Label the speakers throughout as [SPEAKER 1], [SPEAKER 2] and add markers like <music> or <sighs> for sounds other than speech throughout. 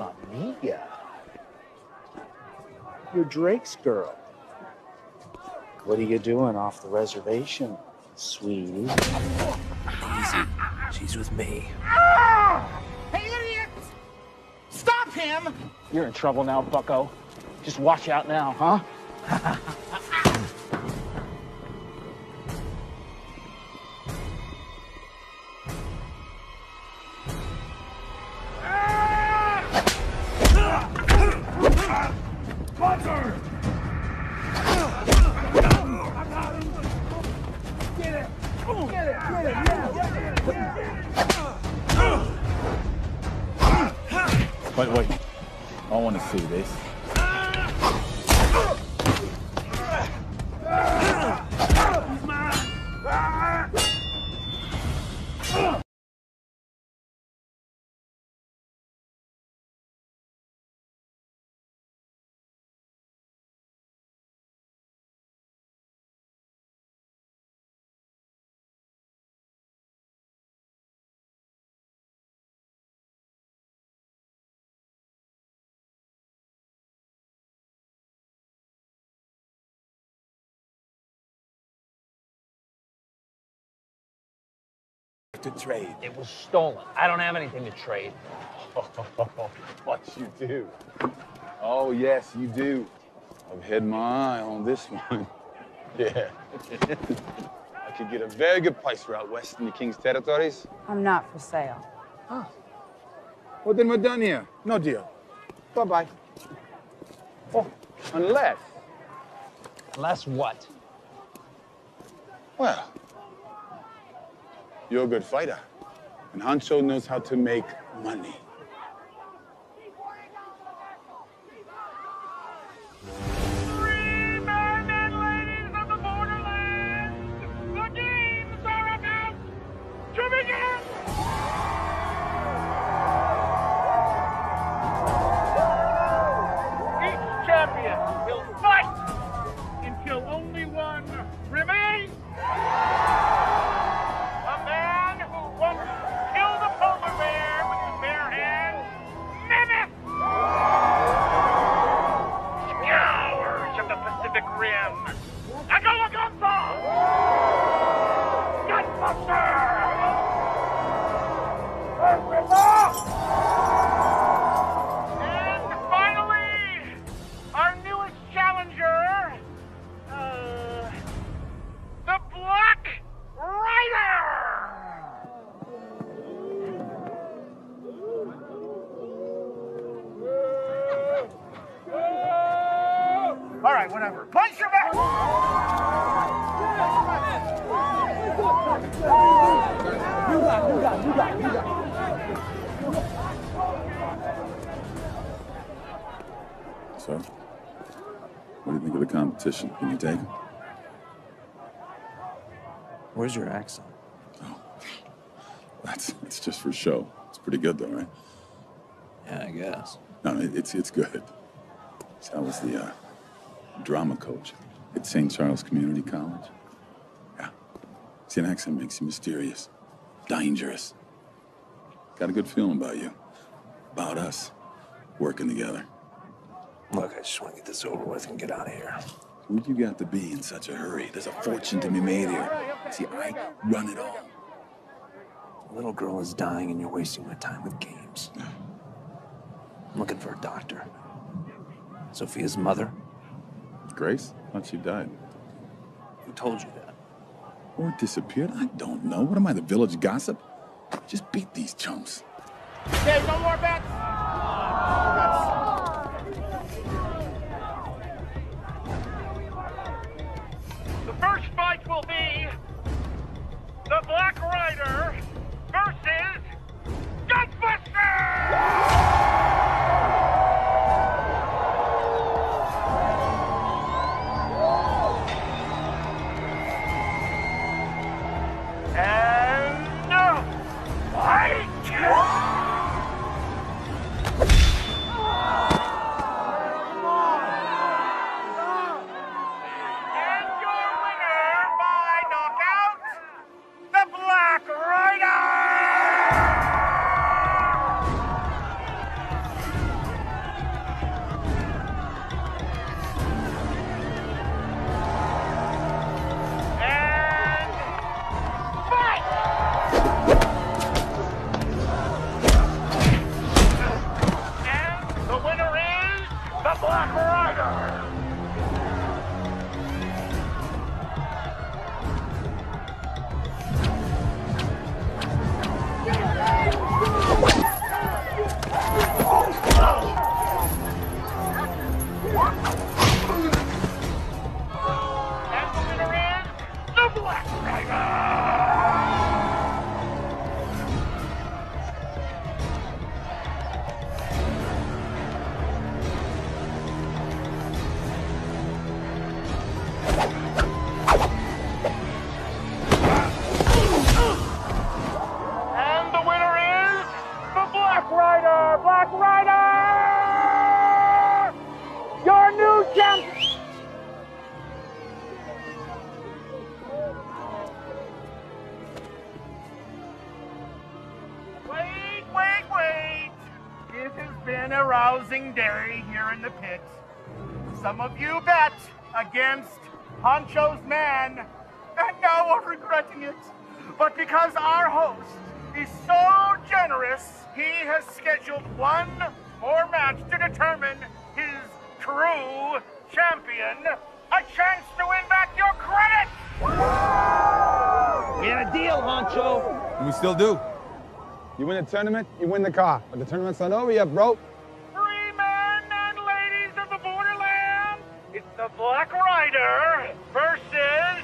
[SPEAKER 1] Mamma mia. You're Drake's girl. What are you doing off the reservation, sweetie?
[SPEAKER 2] Easy. She's with me. Ah!
[SPEAKER 3] Hey, idiot! Stop him!
[SPEAKER 1] You're in trouble now, bucko. Just watch out now, huh? <laughs>
[SPEAKER 4] To
[SPEAKER 2] trade.
[SPEAKER 1] It was stolen. I don't have anything to trade. <laughs>
[SPEAKER 4] what you do? Oh, yes, you do. I've had my eye on this one. <laughs> yeah. I could get a very good price for out west in the King's territories.
[SPEAKER 5] I'm not for sale. Huh.
[SPEAKER 4] Well, then we're done here. No deal. Bye-bye. Oh, unless,
[SPEAKER 1] Unless what?
[SPEAKER 4] well, you're a good fighter. And Hancho knows how to make money. Competition? Can you take it?
[SPEAKER 2] Where's your accent?
[SPEAKER 4] Oh, That's, that's just for show. It's pretty good, though, right?
[SPEAKER 2] Yeah, I guess.
[SPEAKER 4] No, it, it's it's good. So I was the uh, drama coach at St. Charles Community College. Yeah. See, an accent makes you mysterious, dangerous. Got a good feeling about you, about us, working together.
[SPEAKER 2] Look, I just want to get this over with and get out of here.
[SPEAKER 4] Who'd you got to be in such a hurry? There's a fortune to be made here. See, I run it all.
[SPEAKER 2] The little girl is dying and you're wasting my time with games. I'm looking for a doctor. Sophia's mother?
[SPEAKER 4] Grace? Thought she died.
[SPEAKER 2] Who told you that?
[SPEAKER 4] Or disappeared? I don't know. What am I, the village gossip? Just beat these chumps.
[SPEAKER 3] Okay, no more bets. Will be the Black Rider win
[SPEAKER 6] the car. But the tournament's not over yet, bro.
[SPEAKER 3] Free men and ladies of the borderland, it's the Black Rider versus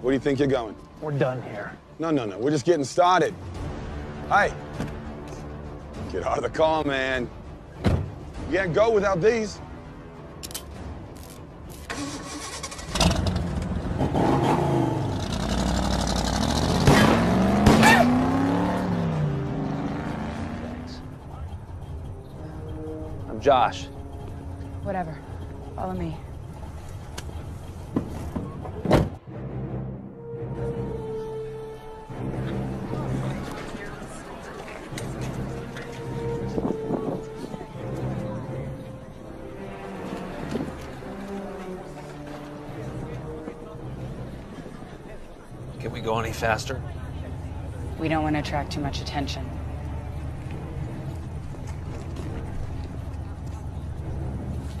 [SPEAKER 6] where do you think you're going?
[SPEAKER 5] We're done here.
[SPEAKER 6] No, no, no. We're just getting started. Hey, get out of the car, man. You can't go without these.
[SPEAKER 2] I'm Josh.
[SPEAKER 7] Whatever. Follow me.
[SPEAKER 2] Faster?
[SPEAKER 7] We don't want to attract too much attention.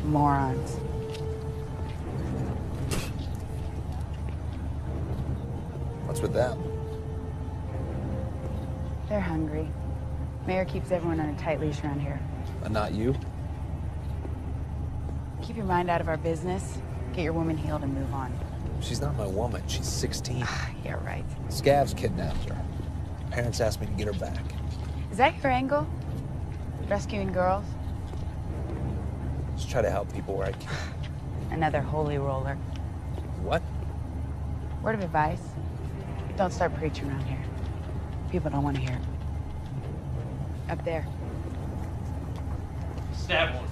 [SPEAKER 7] Morons.
[SPEAKER 2] What's with that?
[SPEAKER 7] They're hungry. Mayor keeps everyone on a tight leash around here.
[SPEAKER 2] And not you?
[SPEAKER 7] Keep your mind out of our business, get your woman healed, and move on.
[SPEAKER 2] She's not my woman. She's 16.
[SPEAKER 7] Ah, yeah, right.
[SPEAKER 2] Scavs kidnapped her. Parents asked me to get her back.
[SPEAKER 7] Is that your angle? Rescuing girls?
[SPEAKER 2] Just try to help people where I can. <sighs>
[SPEAKER 7] Another holy roller.
[SPEAKER 2] What?
[SPEAKER 7] Word of advice. Don't start preaching around here. People don't want to hear it. Up there.
[SPEAKER 2] Stab one.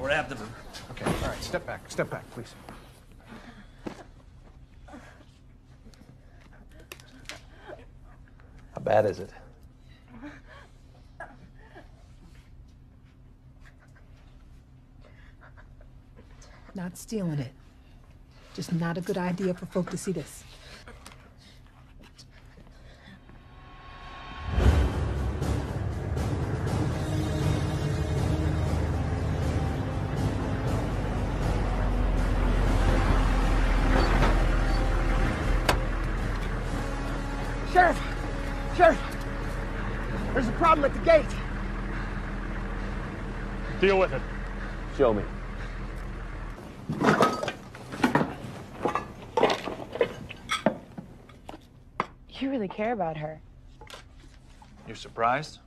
[SPEAKER 2] Or abdomen.
[SPEAKER 5] Okay, all right, step back, step back, please.
[SPEAKER 2] Bad is it?
[SPEAKER 8] Not stealing it. Just not a good idea for folk to see this.
[SPEAKER 2] Surprised?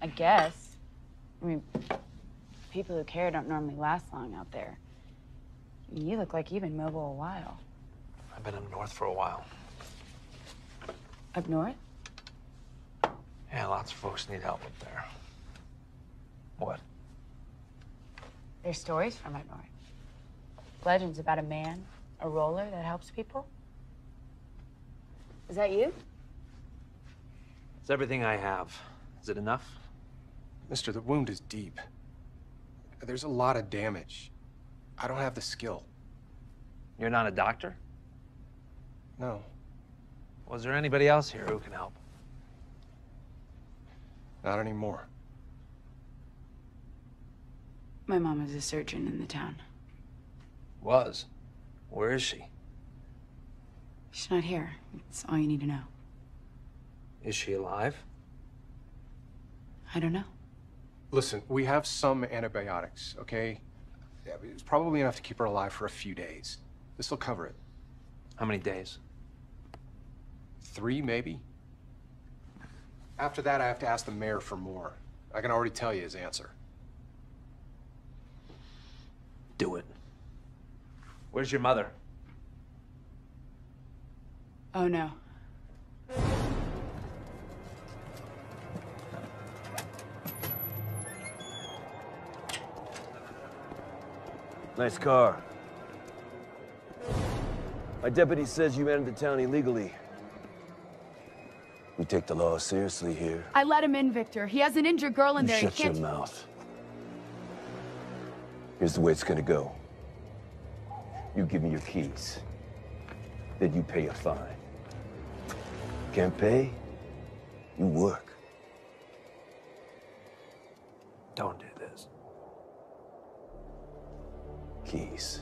[SPEAKER 7] I guess. I mean, people who care don't normally last long out there. You look like you've been mobile a while.
[SPEAKER 2] I've been up north for a while.
[SPEAKER 7] Up north?
[SPEAKER 2] Yeah, lots of folks need help up there. What?
[SPEAKER 7] There's stories from up north. Legends about a man, a roller that helps people. Is that you?
[SPEAKER 2] It's everything I have. Is it enough?
[SPEAKER 5] Mister, the wound is deep. There's a lot of damage. I don't have the skill.
[SPEAKER 2] You're not a doctor?
[SPEAKER 5] No,
[SPEAKER 2] Was there anybody else here who can help?
[SPEAKER 5] not anymore.
[SPEAKER 7] My mom is a surgeon in the town.
[SPEAKER 2] Was. Where is she?
[SPEAKER 7] She's not here. That's all you need to know.
[SPEAKER 2] Is she alive?
[SPEAKER 7] I don't know.
[SPEAKER 5] Listen, we have some antibiotics, okay? Yeah, It's probably enough to keep her alive for a few days. This will cover it.
[SPEAKER 2] How many days?
[SPEAKER 5] Three, maybe? After that, I have to ask the mayor for more. I can already tell you his answer.
[SPEAKER 2] Do it. Where's your mother?
[SPEAKER 7] Oh no.
[SPEAKER 9] Nice car. My deputy says you entered the town illegally. We take the law seriously here.
[SPEAKER 7] I let him in, Victor. He has an injured girl in
[SPEAKER 9] You
[SPEAKER 7] there. He
[SPEAKER 9] shut your mouth. Here's the way it's gonna go. You give me your keys. Then you pay a fine. Can't pay? You work.
[SPEAKER 2] Don't do this.
[SPEAKER 9] Keys.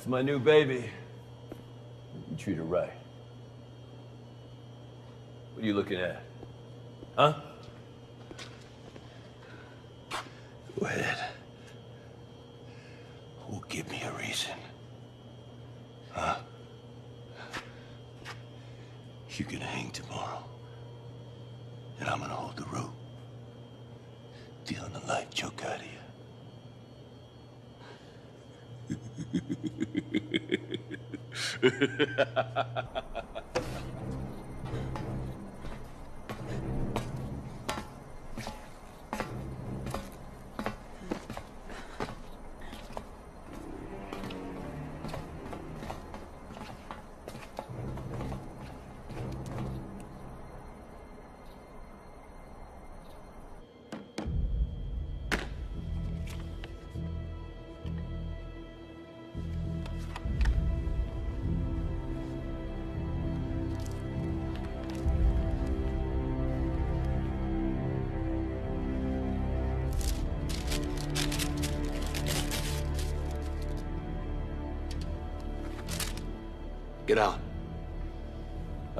[SPEAKER 9] That's my new baby. You treat her right. What are you looking at? Huh?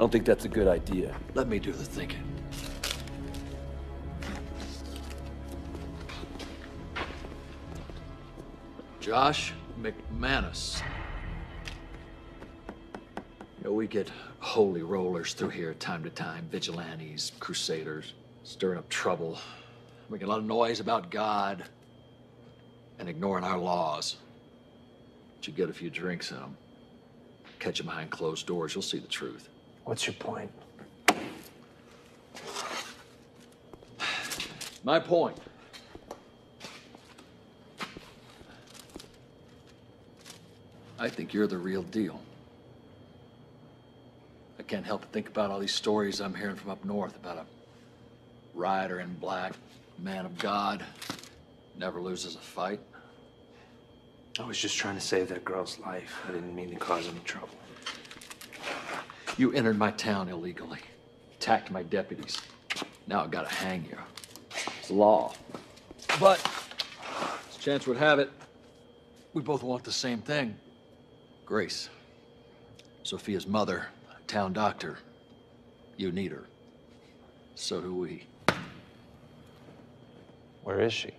[SPEAKER 9] I don't think that's a good idea.
[SPEAKER 10] Let me do the thinking. Josh McManus. You know, we get holy rollers through here time to time, vigilantes, crusaders, stirring up trouble, making a lot of noise about God, and ignoring our laws. But you get a few drinks in them, catch them behind closed doors, you'll see the truth.
[SPEAKER 2] What's your point?
[SPEAKER 10] My point. I think you're the real deal. I can't help but think about all these stories I'm hearing from up north about a rider in black, man of God, never loses a fight.
[SPEAKER 2] I was just trying to save that girl's life. I didn't mean to cause any trouble.
[SPEAKER 10] You entered my town illegally, attacked my deputies. Now I've got to hang you. It's law. But, as chance would have it, we both want the same thing. Grace. Sophia's mother, town doctor. You need her. So do we.
[SPEAKER 2] Where is she?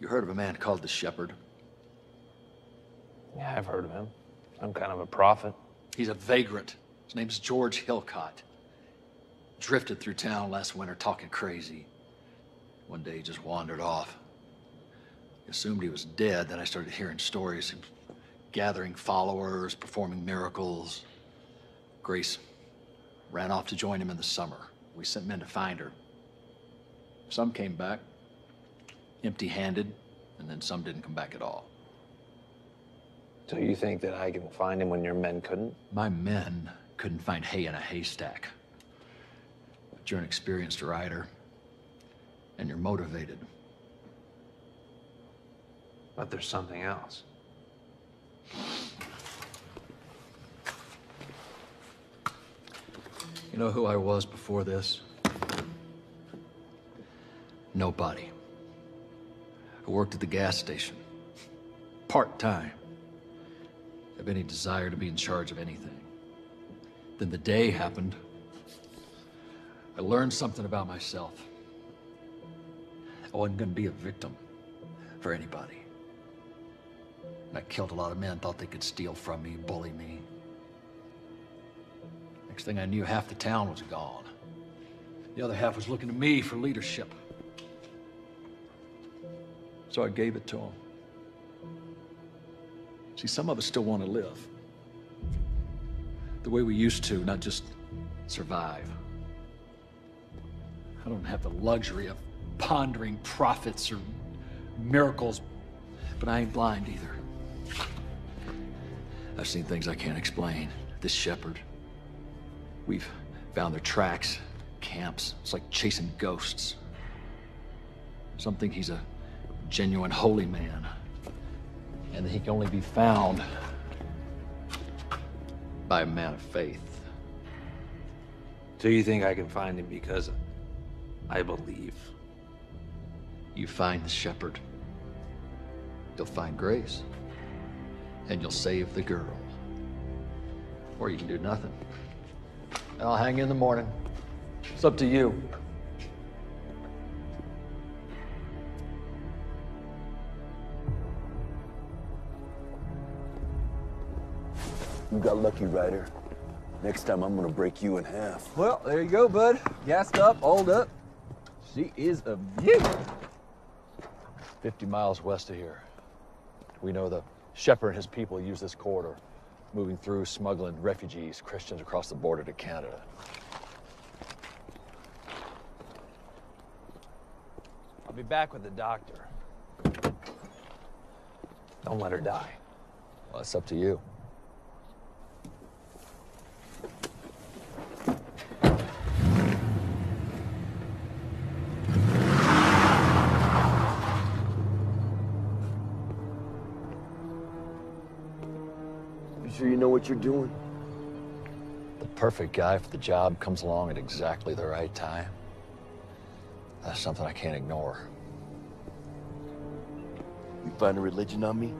[SPEAKER 10] You heard of a man called the Shepherd?
[SPEAKER 2] Yeah, I've heard of him. I'm kind of a prophet.
[SPEAKER 10] He's a vagrant. His name's George Hillcott. Drifted through town last winter talking crazy. One day he just wandered off. Assumed he was dead, then I started hearing stories. Gathering followers, performing miracles. Grace ran off to join him in the summer. We sent men to find her. Some came back empty-handed, and then some didn't come back at all.
[SPEAKER 2] So you think that I can find him when your men couldn't?
[SPEAKER 10] My men couldn't find hay in a haystack. But you're an experienced rider, and you're motivated.
[SPEAKER 2] But there's something else.
[SPEAKER 10] You know who I was before this? Nobody. I worked at the gas station. Part-time. Have any desire to be in charge of anything. Then the day happened. I learned something about myself. I wasn't gonna be a victim for anybody. And I killed a lot of men, thought they could steal from me, bully me. Next thing I knew, half the town was gone. The other half was looking to me for leadership. So I gave it to him. See, some of us still want to live. The way we used to, not just survive. I don't have the luxury of pondering prophets or miracles, but I ain't blind either. I've seen things I can't explain. This shepherd. We've found their tracks, camps. It's like chasing ghosts. Some think he's a genuine holy man. And that he can only be found by a man of faith.
[SPEAKER 2] Do you think I can find him because I believe?
[SPEAKER 10] You find the shepherd. You'll find grace. And you'll save the girl. Or you can do nothing. I'll hang in the morning. It's up to you.
[SPEAKER 9] You got lucky, Ryder. Next time I'm gonna break you in half.
[SPEAKER 11] Well, there you go, bud. Gassed up, oiled up. She is a beaut.
[SPEAKER 10] 50 miles west of here. We know the Shepherd and his people use this corridor, moving through, smuggling refugees, Christians across the border to Canada.
[SPEAKER 11] I'll be back with the doctor. Don't let her die.
[SPEAKER 10] Well, it's up to you.
[SPEAKER 9] What you're doing?
[SPEAKER 10] The perfect guy for the job comes along at exactly the right time. That's something I can't ignore.
[SPEAKER 9] You find a religion on me?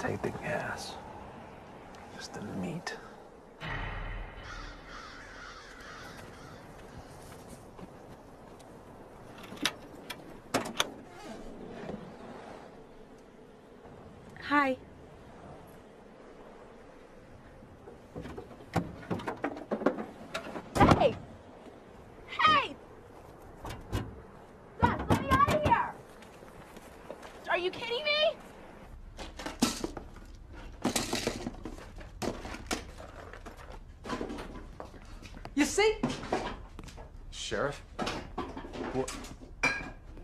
[SPEAKER 2] Take the gas, just the meat.
[SPEAKER 12] Hi.
[SPEAKER 7] Hey! Hey! Gus, let me out of here! Are you kidding me?
[SPEAKER 8] You see? Sheriff? What,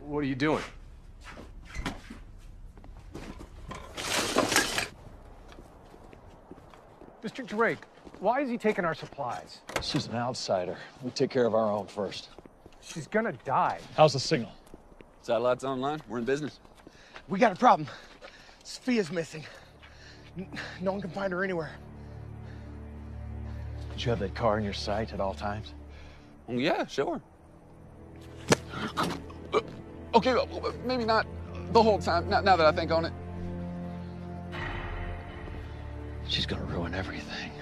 [SPEAKER 8] what are you doing?
[SPEAKER 5] Mr. Drake, why is he taking our supplies?
[SPEAKER 10] She's an outsider. We take care of our own first.
[SPEAKER 5] She's gonna die.
[SPEAKER 13] How's the signal?
[SPEAKER 11] Satellites online. We're in business.
[SPEAKER 14] We got a problem. Sophia's missing. N- No one can find her anywhere.
[SPEAKER 13] Did you have that car in your sight at all times?
[SPEAKER 11] Mm, yeah, sure.
[SPEAKER 15] Okay, maybe not the whole time, now, that I think on it.
[SPEAKER 10] She's gonna ruin everything.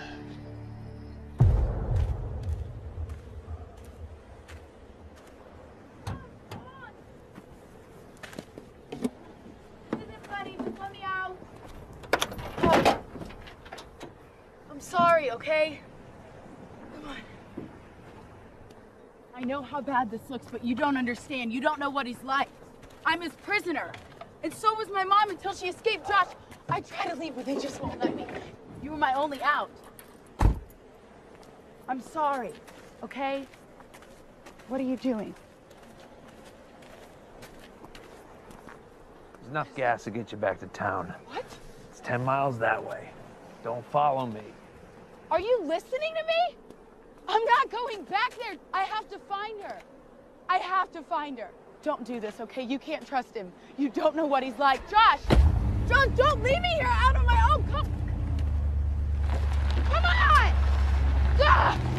[SPEAKER 7] Buddy, just let me out. Oh. I'm sorry, okay? Come on. I know how bad this looks, but you don't understand. You don't know what he's like. I'm his prisoner. And so was my mom until she escaped Josh. I tried to leave, but they just won't let me. You were my only out. I'm sorry, okay? What are you doing?
[SPEAKER 2] There's enough gas to get you back to town.
[SPEAKER 7] What?
[SPEAKER 2] It's 10 miles that way. Don't follow me.
[SPEAKER 7] Are you listening to me? I'm not going back there. I have to find her. I have to find her. Don't do this, okay? You can't trust him. You don't know what he's like. Josh! John, don't leave me here out on my own. Come, come on! Ah!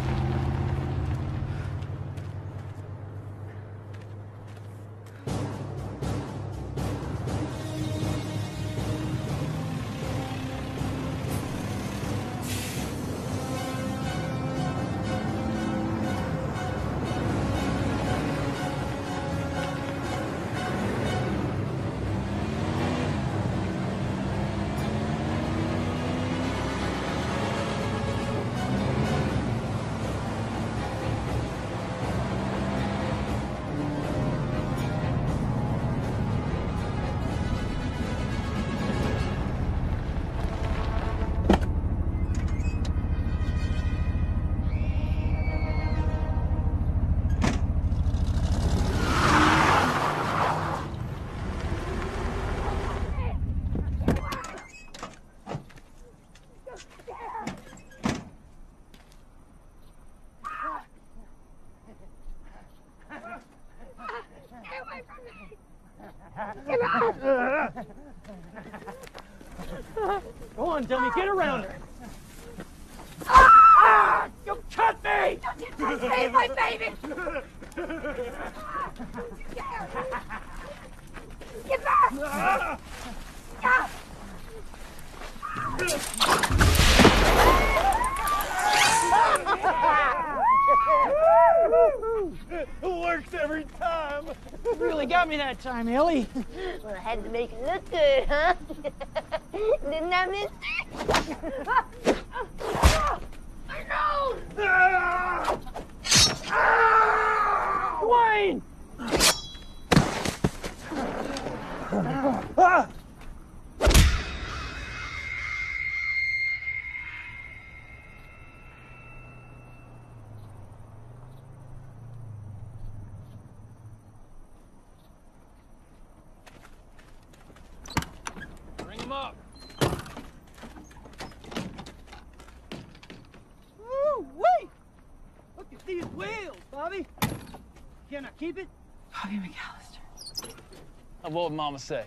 [SPEAKER 16] Mama say?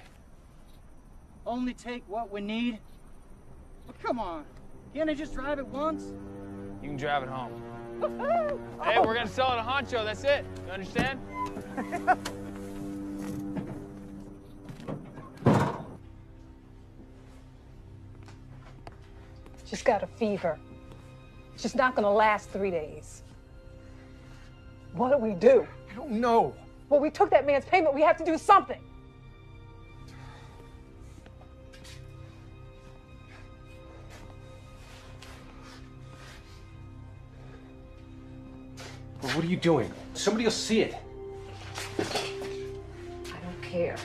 [SPEAKER 16] Only take what we need? Well, come on. Can't I just drive it once?
[SPEAKER 11] You can drive it home. Hey, we're oh. gonna sell it a honcho, that's it. You understand? <laughs>
[SPEAKER 8] She's got a fever. She's not gonna last three days. What do we do?
[SPEAKER 5] I don't know.
[SPEAKER 8] Well, we took that man's payment. We have to do something.
[SPEAKER 5] What are you doing? Somebody will see it.
[SPEAKER 8] I don't care.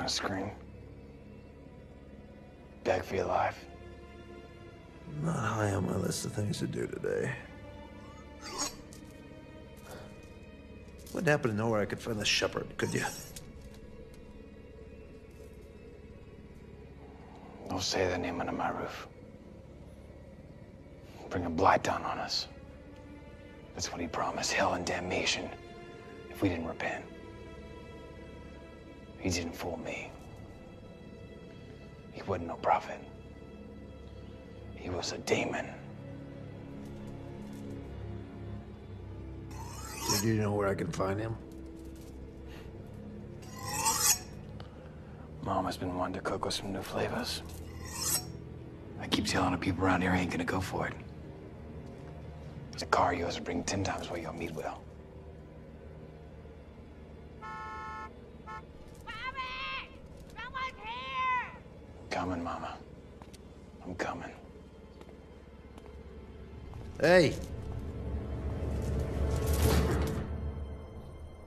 [SPEAKER 17] Gonna scream. Beg for your life.
[SPEAKER 13] Not high on my list of things to do today. Wouldn't happen to know where I could find the shepherd, could you?
[SPEAKER 17] Don't say that name under my roof. Bring a blight down on us. That's what he promised hell and damnation if we didn't repent. He didn't fool me. He wasn't no prophet. He was a demon.
[SPEAKER 13] So do you know where I can find him?
[SPEAKER 17] Mama's been wanting to cook with some new flavors. I keep telling the people around here I ain't gonna go for it. It's a car yours will bring ten times what your meat will. I'm coming, Mama. I'm coming.
[SPEAKER 13] Hey!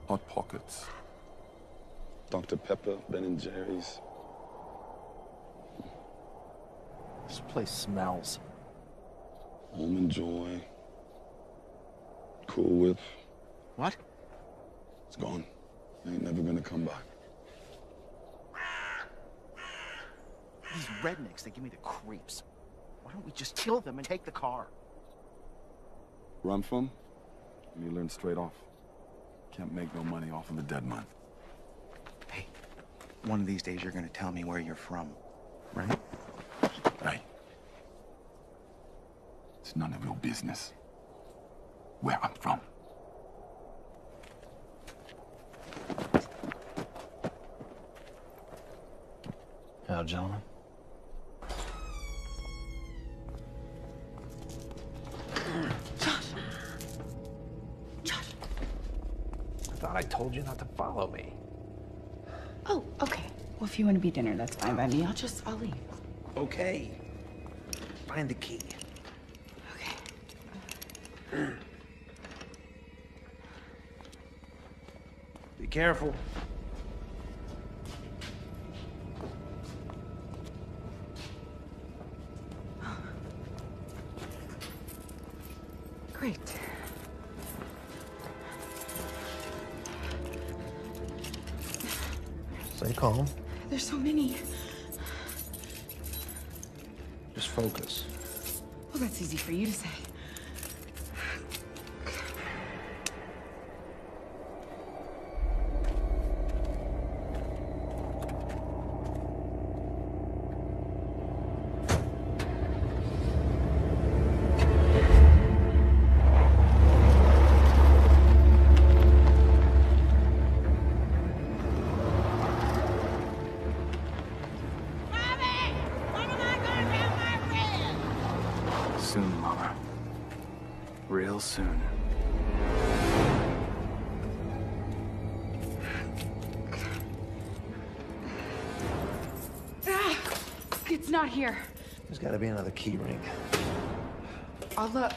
[SPEAKER 6] Hot Pockets. Dr. Pepper, Ben and Jerry's.
[SPEAKER 13] This place smells.
[SPEAKER 6] Almond Joy. Cool Whip.
[SPEAKER 13] What?
[SPEAKER 6] It's gone. Ain't never gonna come back.
[SPEAKER 18] These rednecks, they give me the creeps. Why don't we just kill them and take the car?
[SPEAKER 6] Run from? You learn straight off. Can't make no money off of a dead man.
[SPEAKER 19] Hey, one of these days you're gonna tell me where you're from, right?
[SPEAKER 6] Hey. It's none of your business. Where I'm from.
[SPEAKER 17] Now, gentlemen.
[SPEAKER 2] Told you not to follow me.
[SPEAKER 7] Oh, okay. Well, if you want to be dinner, that's fine by me. I'll just, I'll leave.
[SPEAKER 2] Okay. Find the key. Okay. be careful.
[SPEAKER 20] Soon.
[SPEAKER 7] Ah, it's not here.
[SPEAKER 2] There's got to be another key ring.
[SPEAKER 7] I'll look.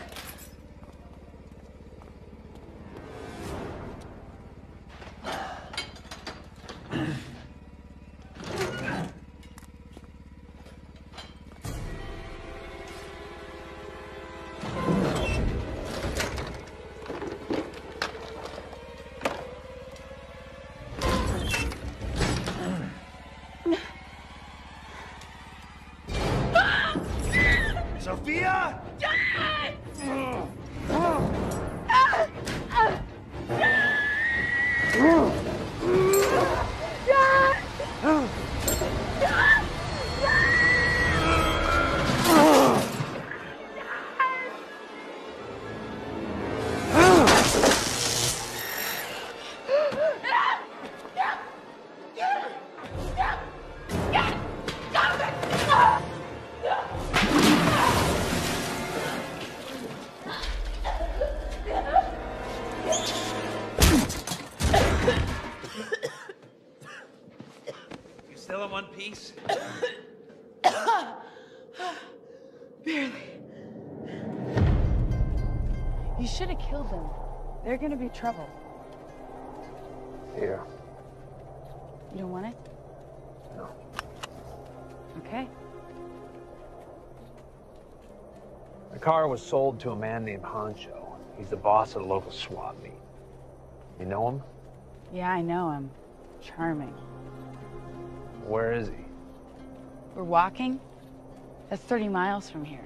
[SPEAKER 7] Gonna be trouble.
[SPEAKER 2] Here.
[SPEAKER 7] You don't want it?
[SPEAKER 2] No.
[SPEAKER 7] Okay.
[SPEAKER 2] The car was sold to a man named Honcho. He's the boss of the local swap meet. You know him?
[SPEAKER 7] Yeah, I know him. Charming.
[SPEAKER 2] Where is he?
[SPEAKER 7] We're walking? That's 30 miles from here.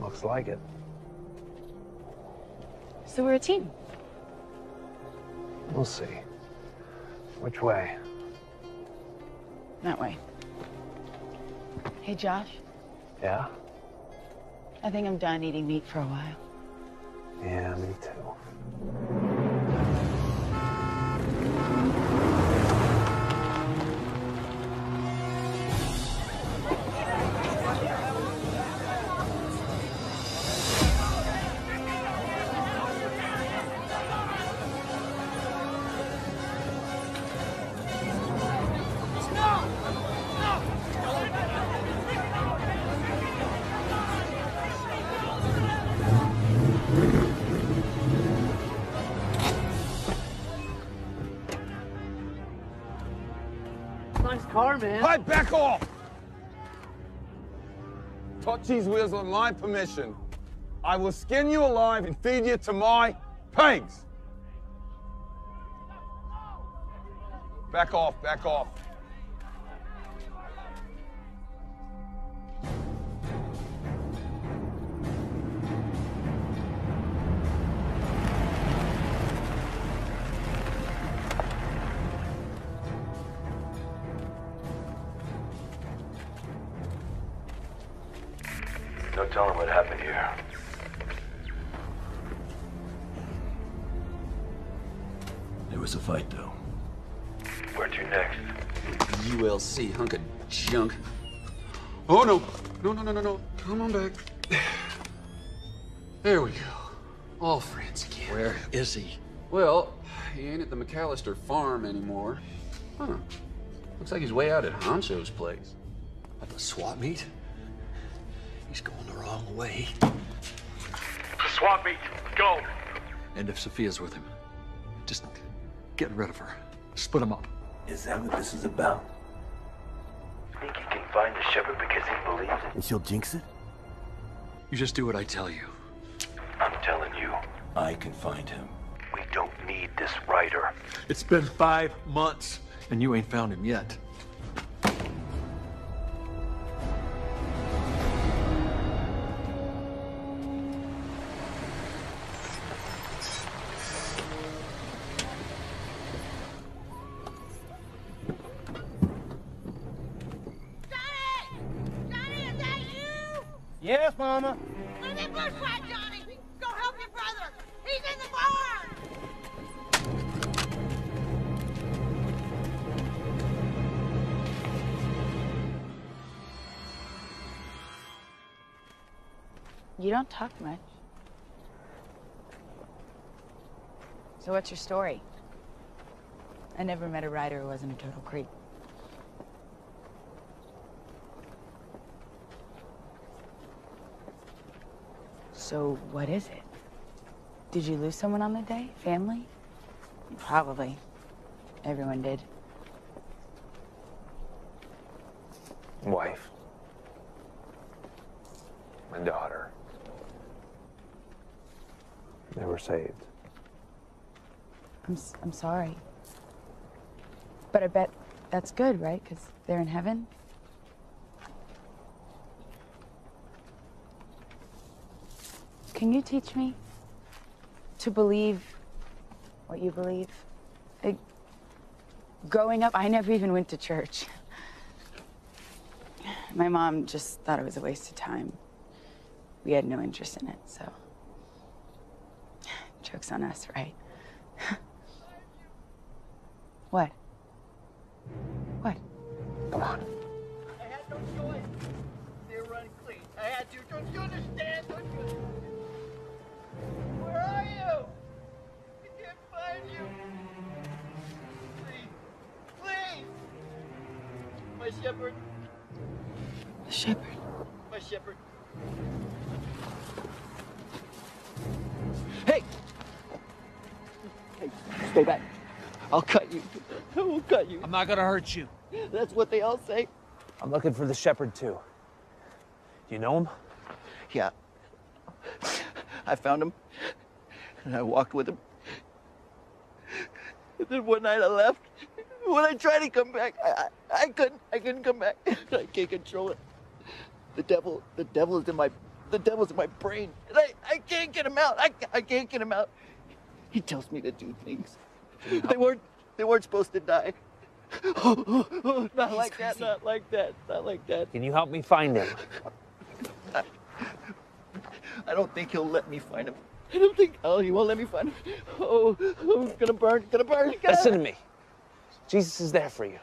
[SPEAKER 2] Looks like it.
[SPEAKER 7] So we're a team.
[SPEAKER 2] We'll see. Which way?
[SPEAKER 7] That way. Hey, Josh,
[SPEAKER 2] Yeah?
[SPEAKER 7] I think I'm done eating meat for a while.
[SPEAKER 2] Yeah, me too.
[SPEAKER 6] These wheels with my permission. I will skin you alive and feed you to my pigs. Back off, back off.
[SPEAKER 11] ULC, hunk of junk. Oh, no. No, no, no, no, no. Come on back. There we go. All friends again.
[SPEAKER 10] Where is he?
[SPEAKER 11] Well, he ain't at the McAllister farm anymore. Huh. Looks like he's way out at Honcho's place.
[SPEAKER 10] At the swap meet? He's going the wrong way.
[SPEAKER 21] The Swap meet. Go.
[SPEAKER 10] And if Sophia's with him, just get rid of her. Split him up.
[SPEAKER 22] Is that what this is about? Think he can find the shepherd because he believes it?
[SPEAKER 2] And she'll jinx it?
[SPEAKER 10] You just do what I tell you.
[SPEAKER 22] I'm telling you,
[SPEAKER 2] I can find him.
[SPEAKER 22] we don't need this writer.
[SPEAKER 10] It's been five months, and you ain't found him yet.
[SPEAKER 7] What's your story? I never met a writer who wasn't a total creep. So what is it? Did you lose someone on the day? Family? Probably. Everyone did.
[SPEAKER 22] Wife. My daughter. They were saved.
[SPEAKER 7] I'm, I'm sorry. But I bet that's good, right? Because they're in heaven? Can you teach me to believe what you believe? Growing up, I never even went to church. My mom just thought it was a waste of time. We had no interest in it, so. <sighs> Joke's on us, right? <laughs> what? What?
[SPEAKER 22] Come on.
[SPEAKER 23] I had no choice. They're unclean. I had to. Don't you understand? Don't you? Where are you? I can't find you. Please. Please. My shepherd.
[SPEAKER 7] The shepherd.
[SPEAKER 23] My shepherd.
[SPEAKER 21] Hey! Hey, stay back. I'll cut you. I will cut you.
[SPEAKER 23] I'm not gonna hurt you.
[SPEAKER 21] That's what they all say.
[SPEAKER 2] I'm looking for the shepherd, too. You know him?
[SPEAKER 21] Yeah. I found him, and I walked with him. And then one night I left. When I tried to come back, I, I, I couldn't. I couldn't come back. <laughs> I can't control it. The devil, the devil is in my, the devil's in my brain, and I, I can't get him out. I, I can't get him out. He tells me to do things. They weren't, they weren't supposed to die. <laughs> not like that. Not like that. Not like that.
[SPEAKER 2] Can you help me find him?
[SPEAKER 21] I don't think he'll let me find him. I don't think. Oh, he won't let me find him. Oh, oh I'm gonna burn. Gonna burn. Gonna...
[SPEAKER 2] Listen to me. Jesus is there for you.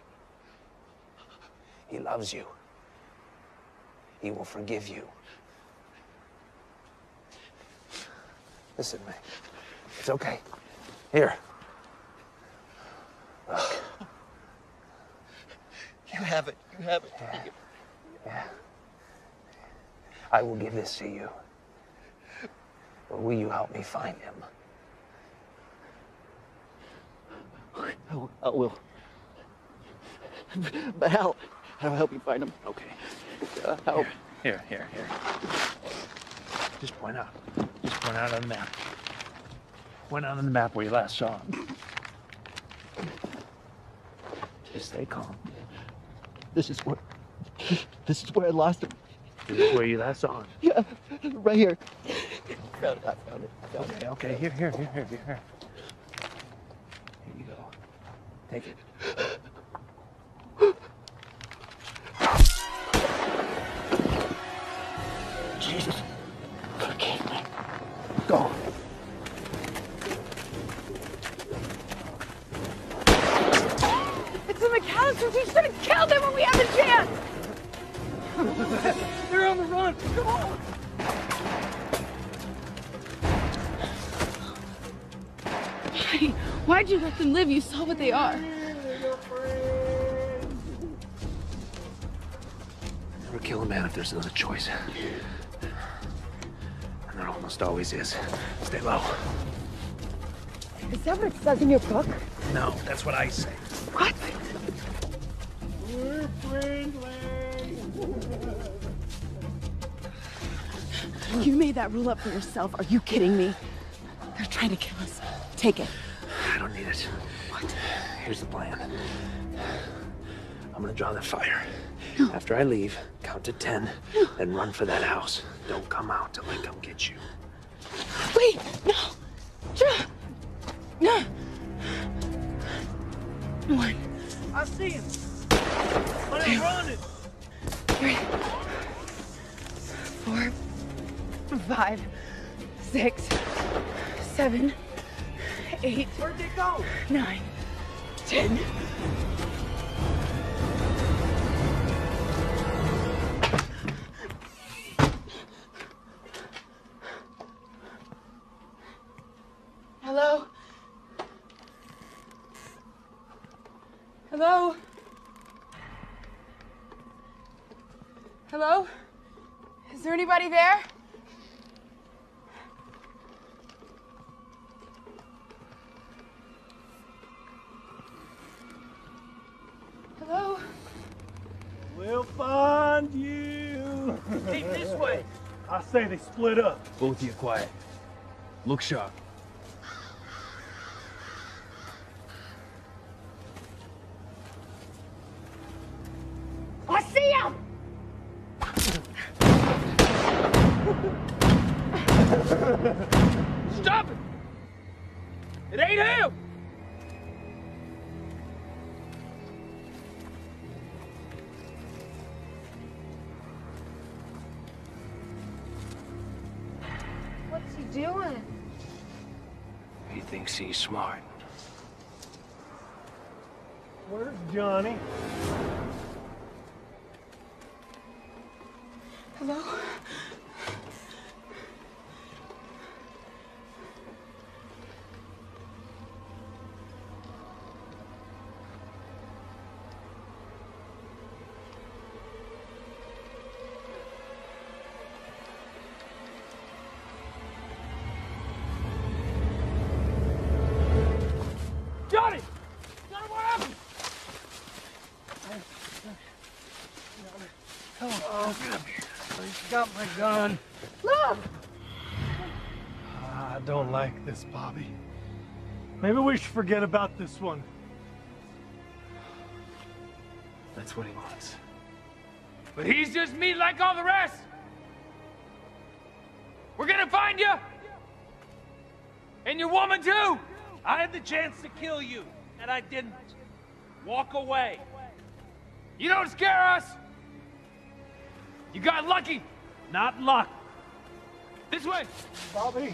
[SPEAKER 2] He loves you. He will forgive you. Listen, man. It's okay. Here. Look.
[SPEAKER 21] You have it. You have it.
[SPEAKER 2] Yeah. I will give this to you. But will you help me find him?
[SPEAKER 21] I will. I will. But how? How will help you find him?
[SPEAKER 2] Okay.
[SPEAKER 21] Uh, how?
[SPEAKER 2] Here, here, here. Just point out. Just point out on the map. Point out on the map where you last saw him. Just stay calm.
[SPEAKER 21] This is where. This is where I lost him.
[SPEAKER 2] This is where you last saw him.
[SPEAKER 21] Yeah, right here. Found it. I found it. I found
[SPEAKER 2] Okay, okay. Here, here, here, here, here. Here you go. Take it.
[SPEAKER 24] Why'd you live? You saw what they are.
[SPEAKER 2] Never kill a man if there's another choice. And there almost always is. Stay low.
[SPEAKER 24] Is that what it says in your book?
[SPEAKER 2] No, that's what I say.
[SPEAKER 24] What?
[SPEAKER 16] We're friendly.
[SPEAKER 24] You made that rule up for yourself. Are you kidding me? They're trying to kill us. Take it.
[SPEAKER 2] Here's the plan. I'm gonna draw the fire. After I leave, count to ten, then run for that house. Don't come out till I come get you.
[SPEAKER 24] Wait, no. Dra- No. One,
[SPEAKER 16] I see him. But they're running.
[SPEAKER 24] three, four, five, six, seven, eight,
[SPEAKER 16] Where'd they go?
[SPEAKER 24] nine, ten. Hello? Hello? Hello? Is there anybody there?
[SPEAKER 16] Split up.
[SPEAKER 25] Both of you quiet. Look sharp.
[SPEAKER 2] Smart.
[SPEAKER 16] Where's Johnny? He's my gun.
[SPEAKER 26] Look!
[SPEAKER 16] Ah, I don't like this, Bobby. Maybe we should forget about this one.
[SPEAKER 2] That's what he wants.
[SPEAKER 25] But he's just me like all the rest. We're gonna find you. And your woman too.
[SPEAKER 16] I had the chance to kill you, and I didn't. Walk away.
[SPEAKER 25] You don't scare us. You got lucky.
[SPEAKER 16] Not luck.
[SPEAKER 25] This way.
[SPEAKER 16] Bobby.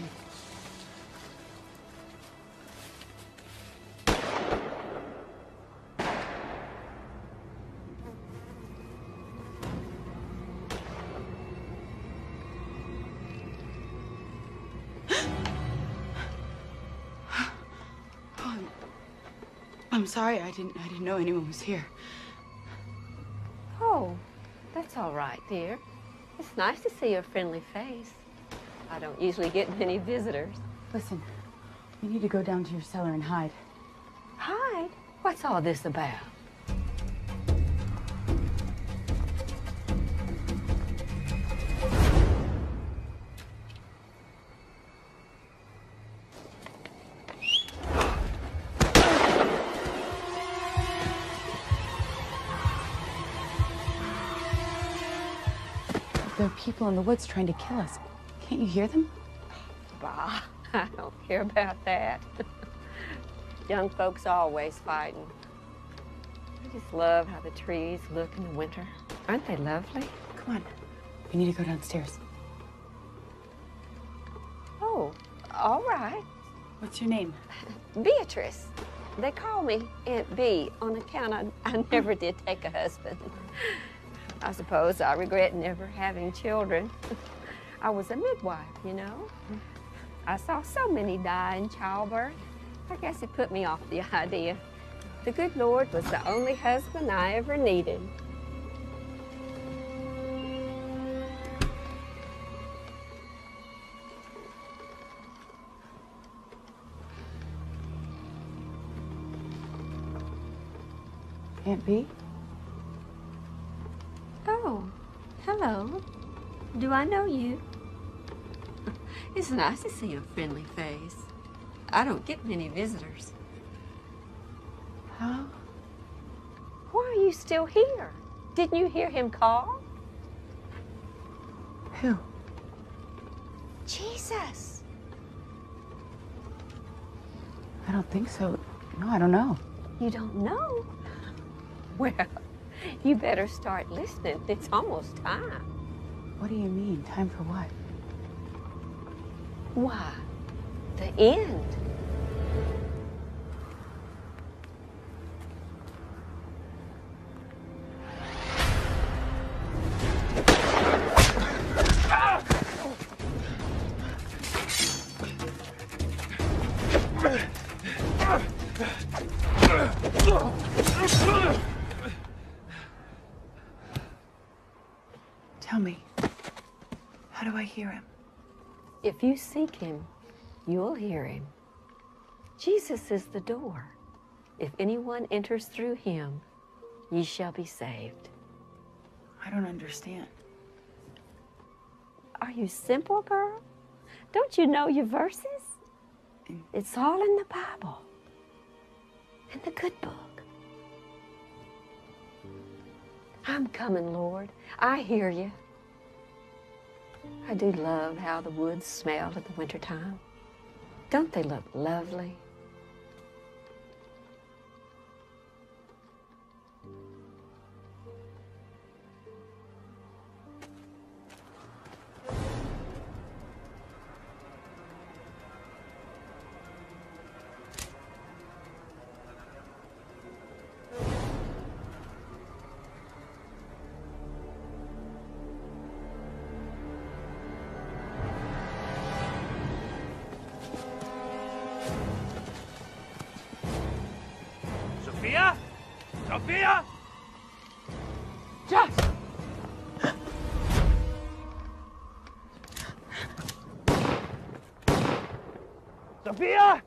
[SPEAKER 7] I'm sorry. I didn't. I didn't know anyone was here.
[SPEAKER 27] Oh, that's all right, dear. It's nice to see your friendly face. I don't usually get many visitors.
[SPEAKER 7] Listen, you need to go down to your cellar and hide.
[SPEAKER 27] Hide? What's all this about?
[SPEAKER 7] There are people in the woods trying to kill us. Can't you hear them?
[SPEAKER 27] Bah, <laughs> I don't care about that. <laughs> Young folks always fighting. I just love how the trees look in the winter. Aren't they lovely?
[SPEAKER 7] Come on. We need to go downstairs.
[SPEAKER 27] Oh, all right.
[SPEAKER 7] What's your name? <laughs>
[SPEAKER 27] Beatrice. They call me Aunt B on account I, I never did take a husband. I suppose I regret never having children. <laughs> I was a midwife, you know. I saw so many die in childbirth. I guess it put me off the <laughs> idea. The good Lord was the only husband I ever needed.
[SPEAKER 7] Aunt B?
[SPEAKER 27] Oh, hello. Do I know you? It's nice to see a friendly face. I don't get many visitors.
[SPEAKER 7] Huh?
[SPEAKER 27] Why are you still here? Didn't you hear him call?
[SPEAKER 7] Who?
[SPEAKER 27] Jesus.
[SPEAKER 7] I don't think so. No, I don't know.
[SPEAKER 27] You don't know? Well, you better start listening. It's almost time.
[SPEAKER 7] What do you mean? Time for what?
[SPEAKER 27] Why? The end. If you seek him, you'll hear him. Jesus is the door. If anyone enters through him, ye shall be saved.
[SPEAKER 7] I don't understand.
[SPEAKER 27] Are you simple, girl? Don't you know your verses? Mm. It's all in the Bible, in the good book. I'm coming, Lord. I hear you. I do love how the woods smell in the wintertime. Don't they look lovely?
[SPEAKER 3] Sophia?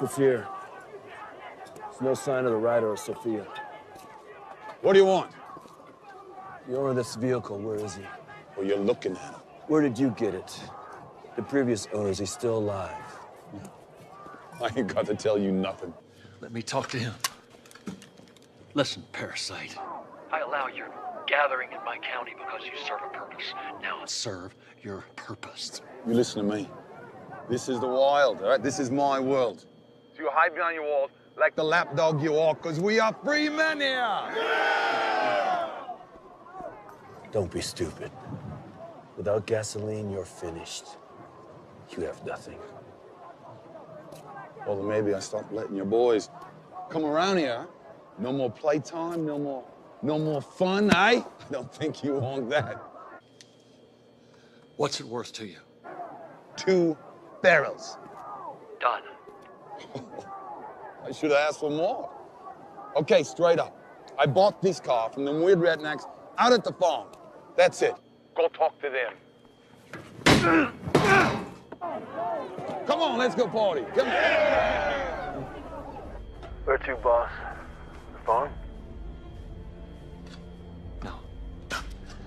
[SPEAKER 9] The here. There's no sign of the rider or Sophia.
[SPEAKER 6] What do you want?
[SPEAKER 9] The owner of this vehicle, where is he?
[SPEAKER 6] Well, you're looking at him.
[SPEAKER 9] Where did you get it? The previous owner, is he still alive?
[SPEAKER 6] I ain't got to tell you nothing.
[SPEAKER 10] Let me talk to him. Listen, parasite. I allow your gathering in my county because you serve a purpose. Now serve your purpose.
[SPEAKER 6] You listen to me. This is the wild, all right? This is my world. So you hide behind your walls like the lapdog you are, because we are free men here.
[SPEAKER 9] Don't be stupid. Without gasoline, you're finished. You have nothing.
[SPEAKER 6] Well, then maybe I stop letting your boys come around here. No more playtime, no more, no more fun, eh? I don't think you want that.
[SPEAKER 10] What's it worth to you?
[SPEAKER 6] Two barrels.
[SPEAKER 10] Done.
[SPEAKER 6] I should have asked for more. Okay, straight up. I bought this car from them weird rednecks out at the farm. That's it. Go talk to them. Come on, let's go party. Come on.
[SPEAKER 9] Where to, boss? The farm?
[SPEAKER 10] No,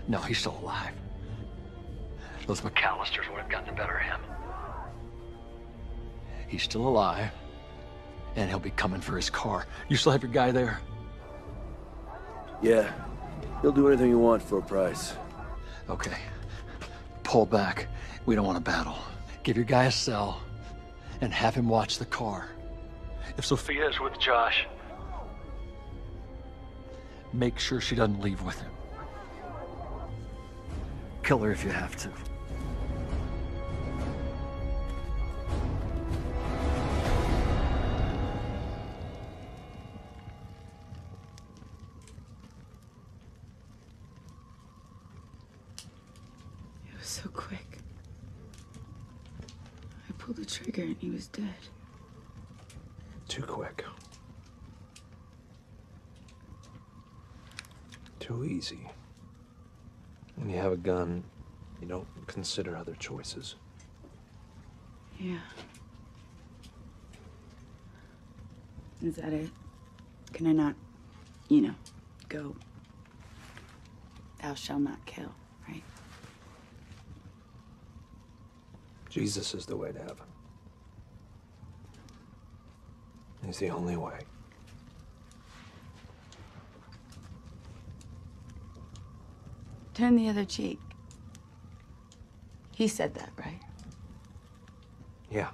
[SPEAKER 10] No, he's still alive. Those McAllisters would have gotten the better of him. He's still alive, and he'll be coming for his car. You still have your guy there?
[SPEAKER 9] Yeah. He'll do anything you want for a price.
[SPEAKER 10] Okay. Pull back. We don't want to battle. Give your guy a cell, and have him watch the car. If Sophia is with Josh, make sure she doesn't leave with him. Kill her if you have to.
[SPEAKER 7] Trigger and he was dead.
[SPEAKER 2] Too quick. Too easy. When you have a gun, you don't consider other choices.
[SPEAKER 7] Yeah. Is that it? Can I not, you know, go? Thou shalt not kill, right?
[SPEAKER 2] Jesus is the way to heaven. He's the only way.
[SPEAKER 7] Turn the other cheek. He said that, right?
[SPEAKER 2] Yeah,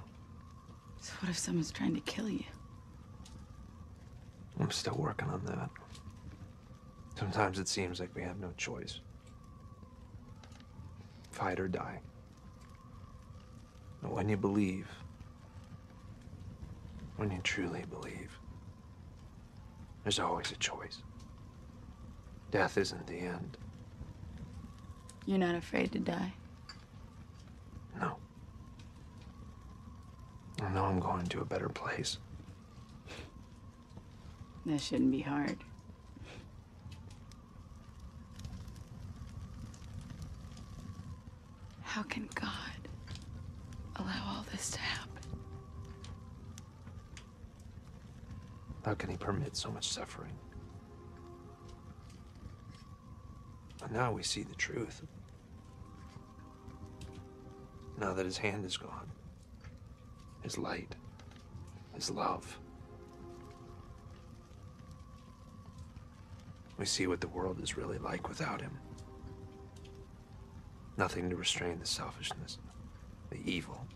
[SPEAKER 7] So what if someone's trying to kill you?
[SPEAKER 2] I'm still working on that. Sometimes it seems like we have no choice. Fight or die. But when you believe, when you truly believe, there's always a choice. Death isn't the end.
[SPEAKER 7] You're not afraid to die?
[SPEAKER 2] No. I know I'm going to a better place.
[SPEAKER 7] That shouldn't be hard. How can God allow all this to happen?
[SPEAKER 2] How can he permit so much suffering? But now we see the truth. Now that his hand is gone, his light, his love. We see what the world is really like without him. Nothing to restrain the selfishness, the evil.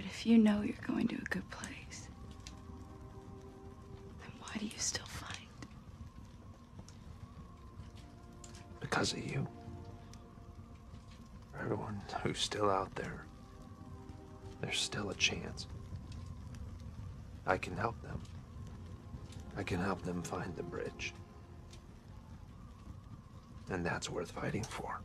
[SPEAKER 7] But if you know you're going to a good place, then why do you still fight?
[SPEAKER 2] because of you. For everyone who's still out there, there's still a chance. I can help them. I can help them find the bridge. And that's worth fighting for.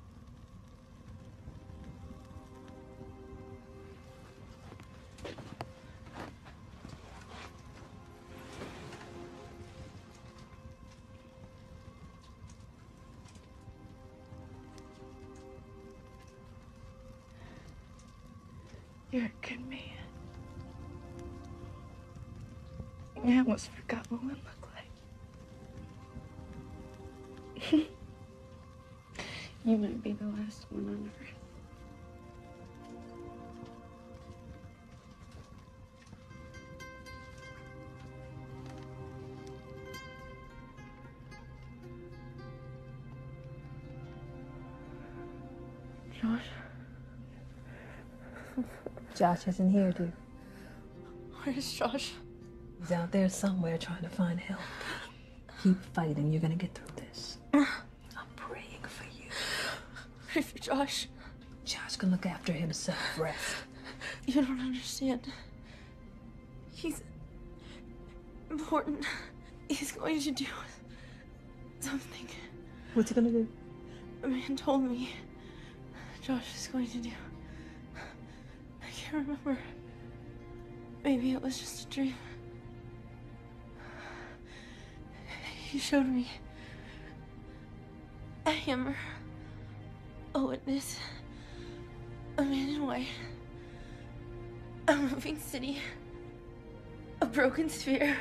[SPEAKER 28] Almost forgot what one looked like. <laughs> you might be the last one on earth. Josh,
[SPEAKER 29] Josh isn't here, dude.
[SPEAKER 28] where's Josh?
[SPEAKER 29] He's out there somewhere trying to find help. Keep fighting. You're gonna get through this. I'm praying for you.
[SPEAKER 28] Pray for Josh.
[SPEAKER 29] Josh can look after himself. Rest.
[SPEAKER 28] You don't understand. He's important. He's going to do something.
[SPEAKER 29] What's he gonna do?
[SPEAKER 28] A man told me Josh is going to do. I can't remember. Maybe it was just a dream. He showed me a hammer, a witness, a man in white, a moving city, a broken sphere,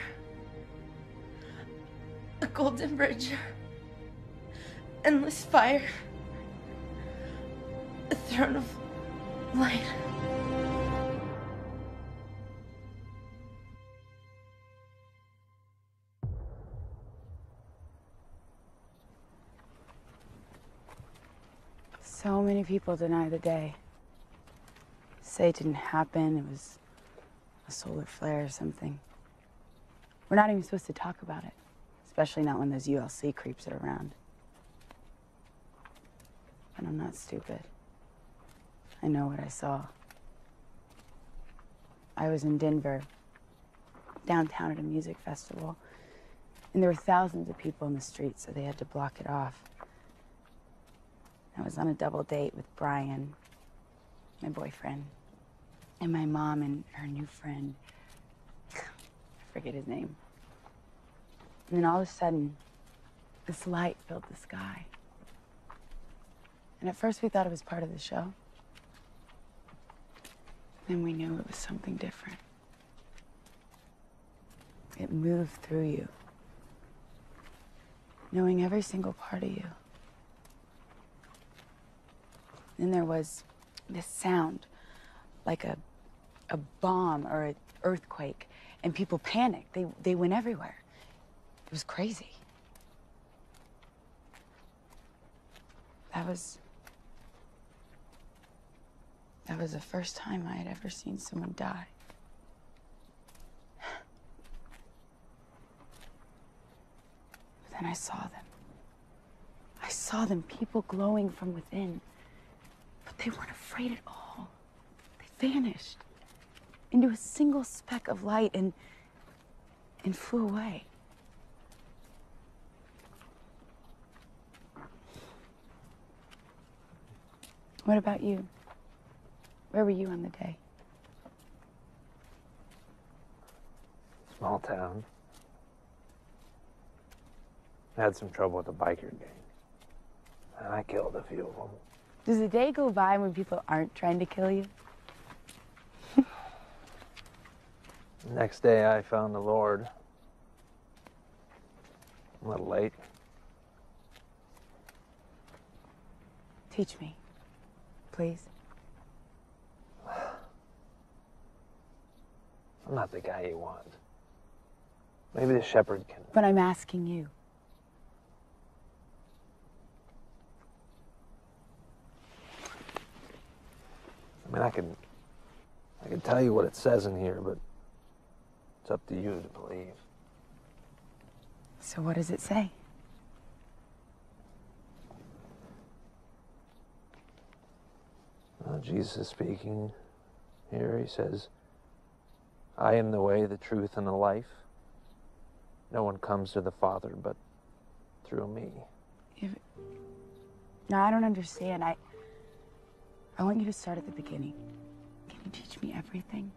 [SPEAKER 28] a golden bridge, endless fire, a throne of light.
[SPEAKER 7] So many people deny the day. Say it didn't happen, it was a solar flare or something. We're not even supposed to talk about it, especially not when those ULC creeps are around. But I'm not stupid. I know what I saw. I was in Denver, downtown at a music festival, and there were thousands of people in the street, so they had to block it off. I was on a double date with Brian, my boyfriend, and my mom and her new friend. I forget his name. And then all of a sudden, this light filled the sky. And at first we thought it was part of the show. Then we knew it was something different. It moved through you, knowing every single part of you. Then there was this sound, like a, a bomb or an earthquake, and people panicked. They, they went everywhere. It was crazy. That was. That was the first time I had ever seen someone die. But then I saw them. I saw them, people glowing from within. They weren't afraid at all. They vanished into a single speck of light and and flew away. What about you? Where were you on the day?
[SPEAKER 2] Small town. Had some trouble with a biker gang. And I killed a few of them.
[SPEAKER 7] Does a day go by when people aren't trying to kill you?
[SPEAKER 2] Next day, I found the Lord. A little late.
[SPEAKER 7] Teach me, please.
[SPEAKER 2] I'm not the guy you want. Maybe the shepherd can.
[SPEAKER 7] But I'm asking you.
[SPEAKER 2] I mean, I can. I can tell you what it says in here, but it's up to you to believe.
[SPEAKER 7] So what does it say?
[SPEAKER 2] Uh, Jesus is speaking here. He says, I am the way, the truth, and the life. No one comes to the Father but through me.
[SPEAKER 7] No, I don't understand. I I want you to start at the beginning. Can you teach me everything?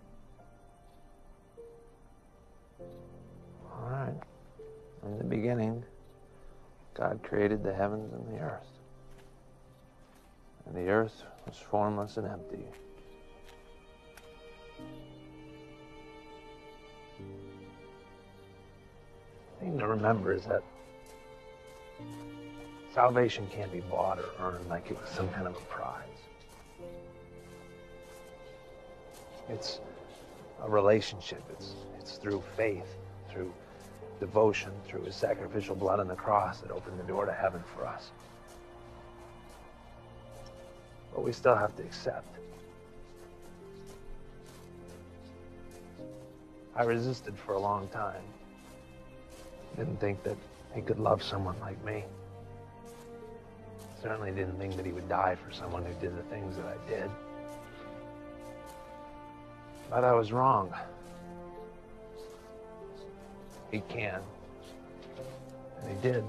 [SPEAKER 2] All right. In the beginning, God created the heavens and the earth. And the earth was formless and empty. The thing to remember is that salvation can't be bought or earned like it was some kind of a prize. It's a relationship. It's it's through faith, through devotion, through his sacrificial blood on the cross that opened the door to heaven for us. But we still have to accept. I resisted for a long time. Didn't think that he could love someone like me. Certainly didn't think that he would die for someone who did the things that I did. But I was wrong. He can. And he did.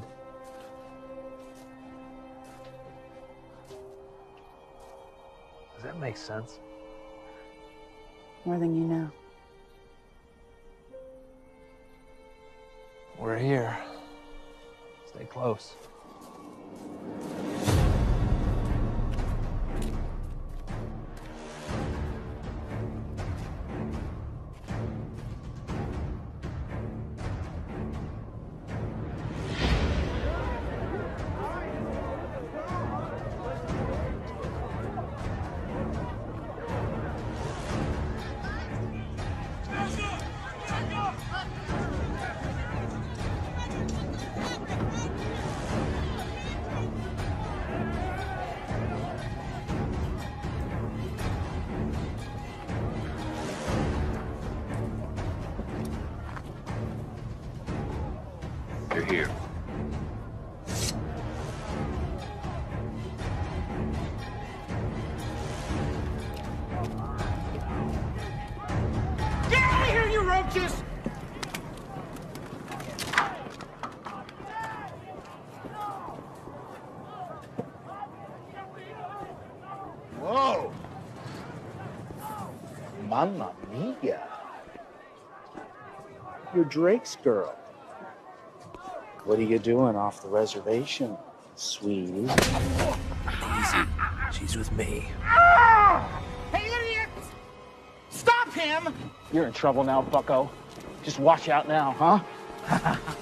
[SPEAKER 2] Does that make sense?
[SPEAKER 7] More than you know.
[SPEAKER 2] We're here. Stay close.
[SPEAKER 30] Drake's girl. What are you doing off the reservation, sweetie?
[SPEAKER 2] Easy. She's with me.
[SPEAKER 31] Ah! Hey, idiot! Stop him!
[SPEAKER 6] You're in trouble now, bucko. Just watch out now, huh? <laughs>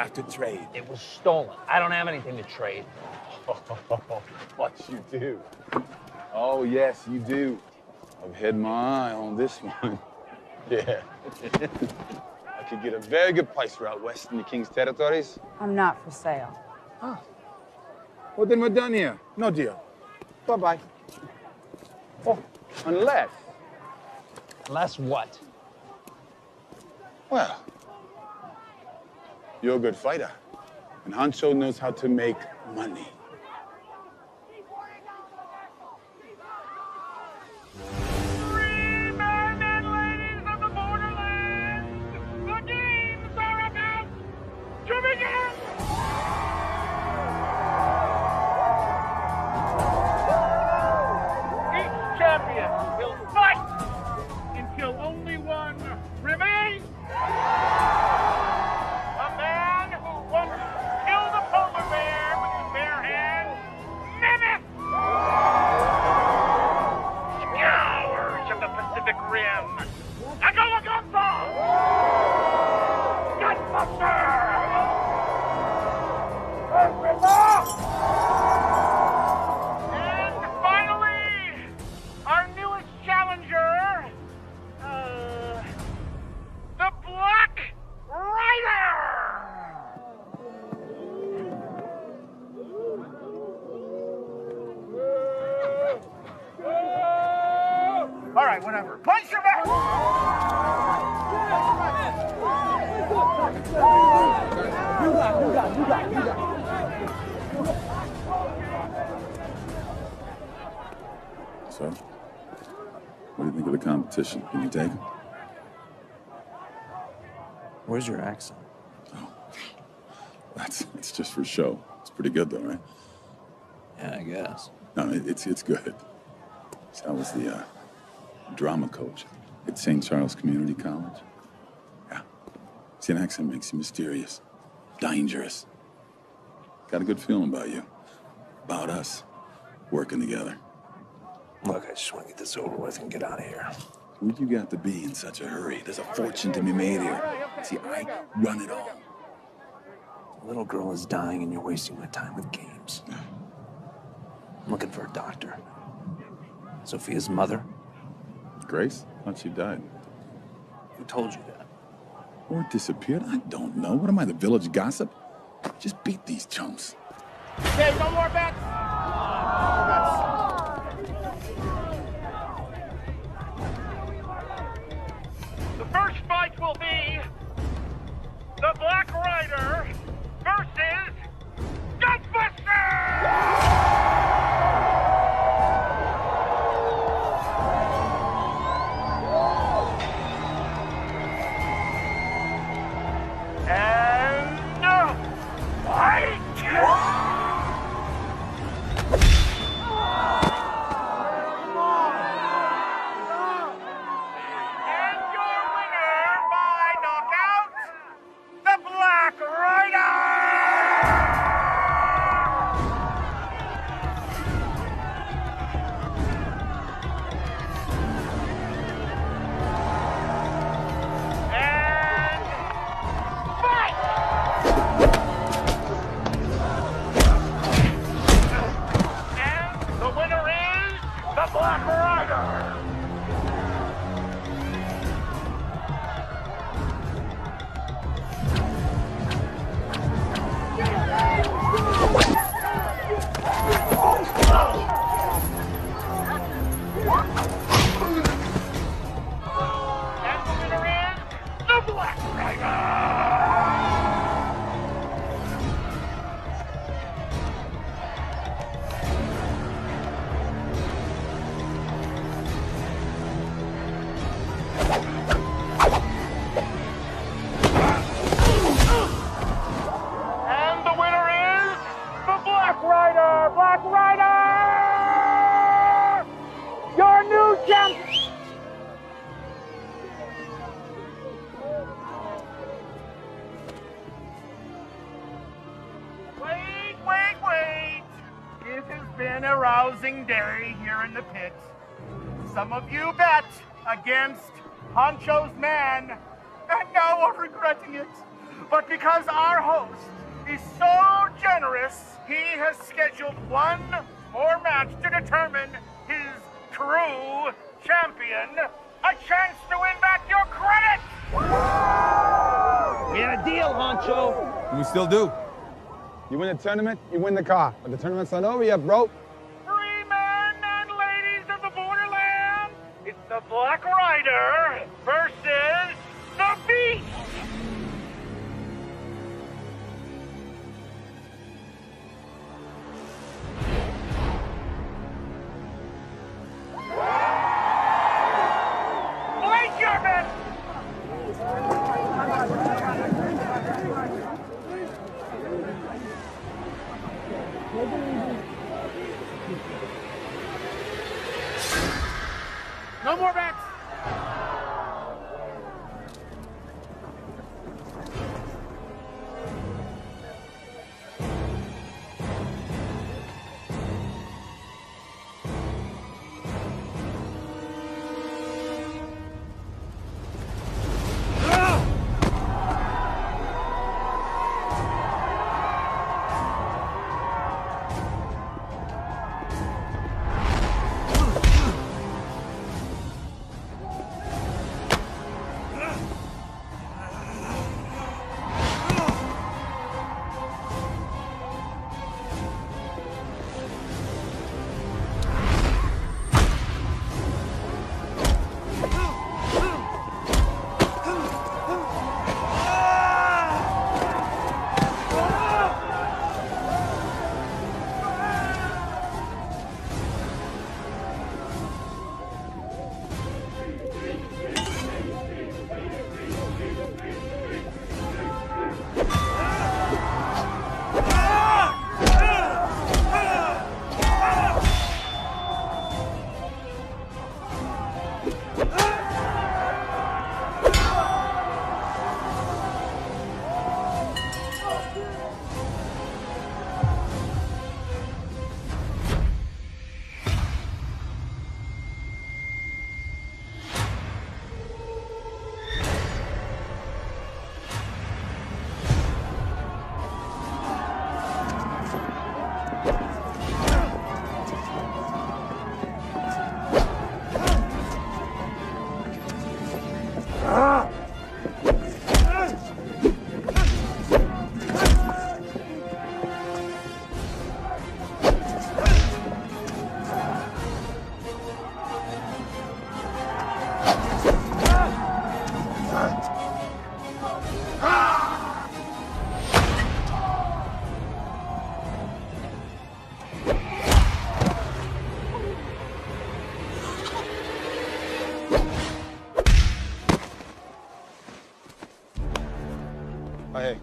[SPEAKER 4] Have to trade.
[SPEAKER 6] It was stolen. I don't have anything to trade. <laughs>
[SPEAKER 3] what you do? Oh, yes, you do. I've had my eye on this one. <laughs> yeah. <laughs> I could get a very good price for out west in the King's territories.
[SPEAKER 7] I'm not for sale. Ah.
[SPEAKER 3] Well, then we're done here. No deal. Bye-bye. Oh, unless...
[SPEAKER 6] Unless what?
[SPEAKER 3] Well, you're a good fighter. And Hancho knows how to make money.
[SPEAKER 4] show. It's pretty good though, right?
[SPEAKER 2] Yeah, I guess.
[SPEAKER 4] No, it, it's it's good. So I was the uh, drama coach at St. Charles Community College. Yeah. See, an accent makes you mysterious, dangerous. Got a good feeling about you, about us working together.
[SPEAKER 2] Look, I just want to get this over with and get out of here.
[SPEAKER 4] Who you got to be in such a hurry? There's a fortune to be made here. See, I run it all
[SPEAKER 2] little girl is dying and you're wasting my time with games. I'm looking for a doctor. Sophia's mother?
[SPEAKER 4] Grace? I thought she died.
[SPEAKER 2] Who told you that?
[SPEAKER 4] Or disappeared? I don't know. What am I, the village gossip? Just beat these chumps.
[SPEAKER 3] Okay, no more bets! The first fight will be the Black Rider
[SPEAKER 6] tournament, you win the car. But the tournament's not over yet, bro.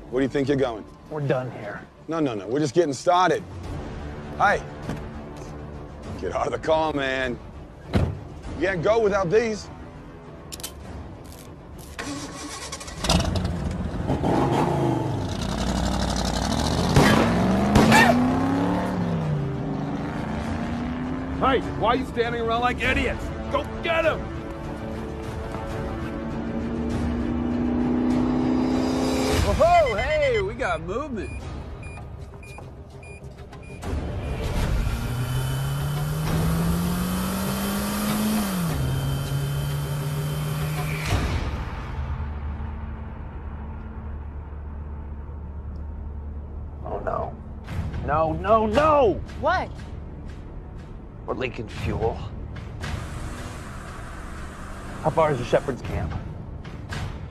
[SPEAKER 6] Where do you think you're going?
[SPEAKER 2] We're done here.
[SPEAKER 6] No, no, no. We're just getting started. Hey, get out of the car, man. You can't go without these.
[SPEAKER 11] Hey, why are you standing around like idiots?
[SPEAKER 32] Movement.
[SPEAKER 2] Oh no. No, no, no!
[SPEAKER 7] What?
[SPEAKER 2] We're leaking fuel. How far is the Shepherd's camp?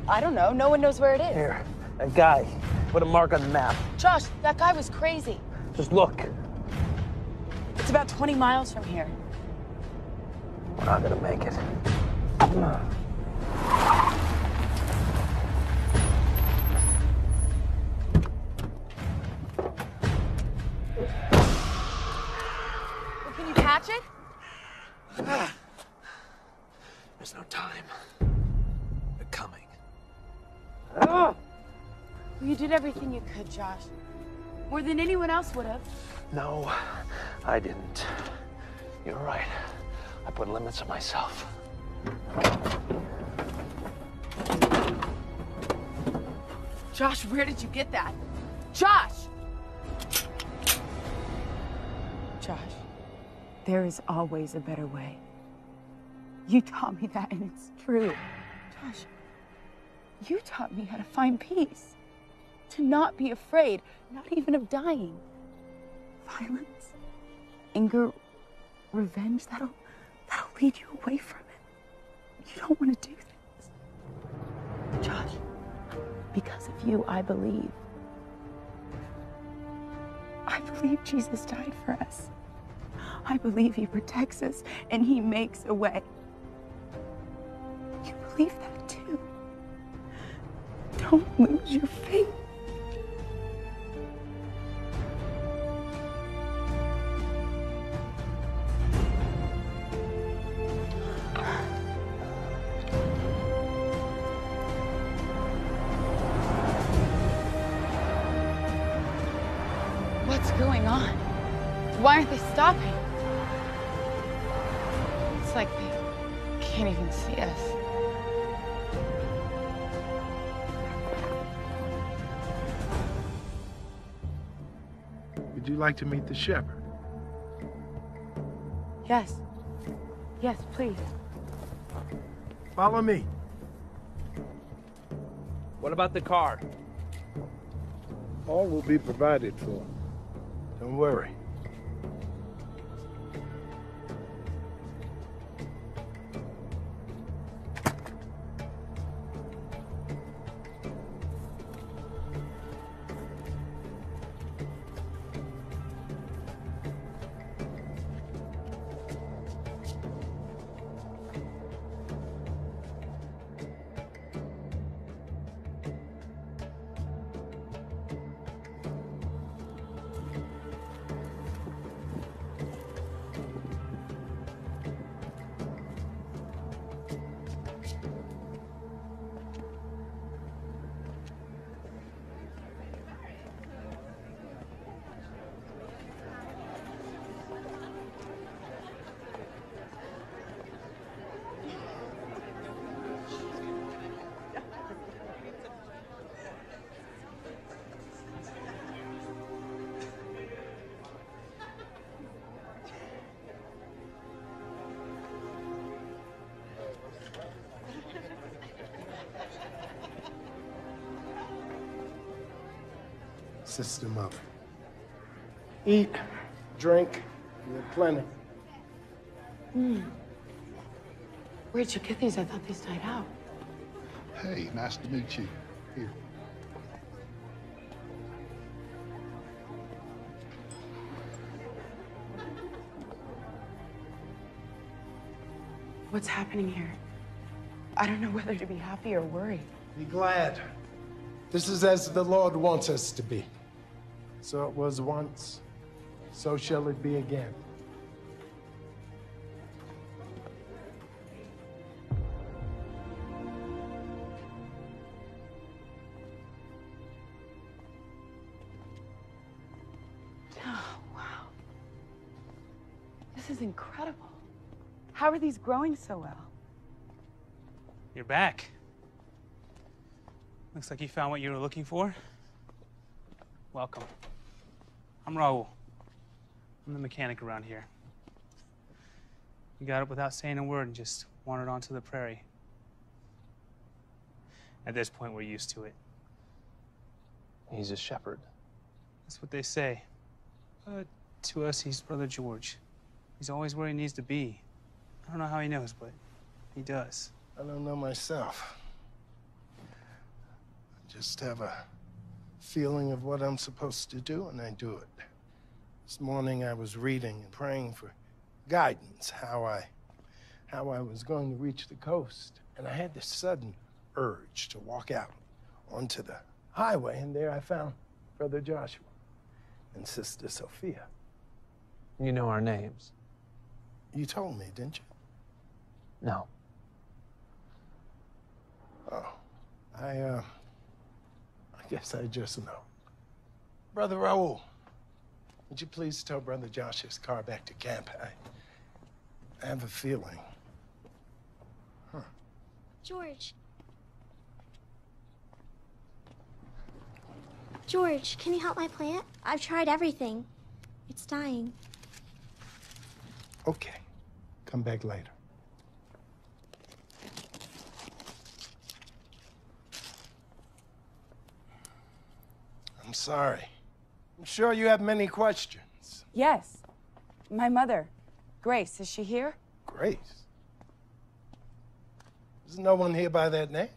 [SPEAKER 7] I don't know. No one knows where it is.
[SPEAKER 2] Here, that guy. Put a mark on the map.
[SPEAKER 7] Josh, that guy was crazy.
[SPEAKER 2] Just look.
[SPEAKER 7] It's about 20 miles from here.
[SPEAKER 2] We're not gonna make it.
[SPEAKER 7] Could, Josh. More than anyone else would have.
[SPEAKER 2] No, I didn't. You're right. I put limits on myself.
[SPEAKER 7] Josh, where did you get that? Josh! Josh, there is always a better way. You taught me that, and it's true. Josh, you taught me how to find peace. To not be afraid, not even of dying. Violence, anger, revenge, that'll that'll lead you away from it. You don't want to do this. Josh, because of you, I believe. I believe Jesus died for us. I believe he protects us and he makes a way. You believe that too. Don't lose your faith. Like
[SPEAKER 33] to meet the shepherd?
[SPEAKER 7] Yes. Yes, please.
[SPEAKER 33] Follow me.
[SPEAKER 34] What about the car?
[SPEAKER 33] All will be provided for. Don't worry. System up. Eat, drink, and then plenty.
[SPEAKER 7] Hmm. Where'd you get these? I thought these died out.
[SPEAKER 35] Hey, nice to meet you. Here.
[SPEAKER 7] What's happening here? I don't know whether to be happy or worried.
[SPEAKER 33] Be glad. This is as the Lord wants us to be. So it was once, so shall it be again.
[SPEAKER 7] Oh, wow. This is incredible. How are these growing so well?
[SPEAKER 36] You're back. Looks like you found what you were looking for. Welcome. I'm Raul. I'm the mechanic around here. You got up without saying a word and just wandered onto the prairie. At this point, we're used to it.
[SPEAKER 2] He's a shepherd.
[SPEAKER 36] That's what they say. But to us, he's Brother George. He's always where he needs to be. I don't know how he knows, but he does.
[SPEAKER 33] I don't know myself. I just have a feeling of what I'm supposed to do, and I do it. This morning I was reading and praying for guidance, how I how I was going to reach the coast. And I had this sudden urge to walk out onto the highway, and there I found Brother Joshua and Sister Sophia.
[SPEAKER 2] You know our names.
[SPEAKER 33] You told me, didn't you?
[SPEAKER 2] No.
[SPEAKER 33] Oh, I, uh, <laughs> guess I just know. Brother Raul, would you please tow Brother Josh's car back to camp? I, I have a feeling. Huh.
[SPEAKER 37] George. George, can you help my plant? I've tried everything. It's dying.
[SPEAKER 33] Okay, come back later. I'm sorry. I'm sure you have many questions.
[SPEAKER 7] Yes. My mother, Grace, is she here?
[SPEAKER 33] Grace? There's no one here by that name.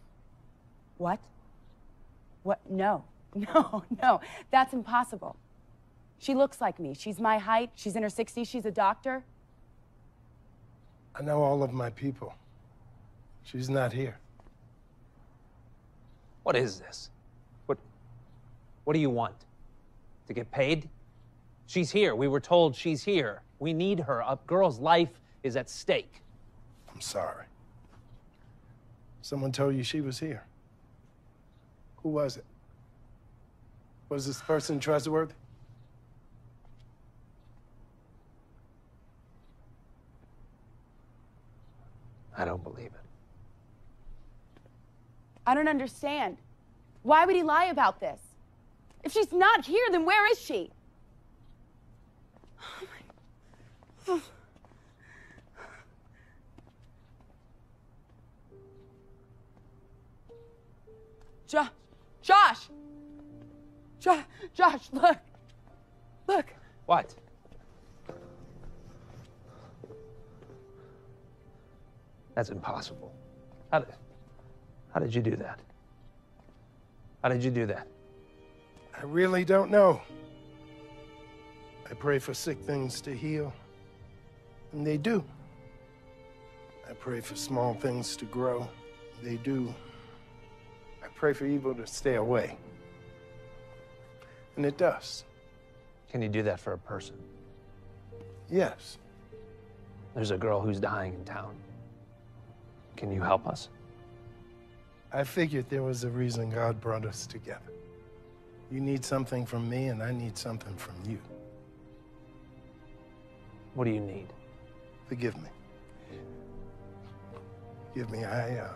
[SPEAKER 7] What? What? No. <laughs> No, no. That's impossible. She looks like me. She's my height. She's in her 60s. She's a doctor.
[SPEAKER 33] I know all of my people. She's not here.
[SPEAKER 2] What is this? What What do you want? To get paid? She's here. We were told she's here. We need her. A girl's life is at stake.
[SPEAKER 33] I'm sorry. Someone told you she was here. Who was it? Was this person trustworthy?
[SPEAKER 2] I don't believe it.
[SPEAKER 7] I don't understand. Why would he lie about this? If she's not here, then where is she? Oh my... Josh! Josh! Josh! Josh, look! Look!
[SPEAKER 2] What? That's impossible. How did, how did you do that? How did you do that?
[SPEAKER 33] I really don't know. I pray for sick things to heal, and they do. I pray for small things to grow, they do. I pray for evil to stay away, and it does.
[SPEAKER 2] Can you do that for a person?
[SPEAKER 33] Yes.
[SPEAKER 2] There's a girl who's dying in town. Can you help us?
[SPEAKER 33] I figured there was a reason God brought us together. You need something from me, and I need something from you.
[SPEAKER 2] What do you need?
[SPEAKER 33] Forgive me. Forgive me, I, uh,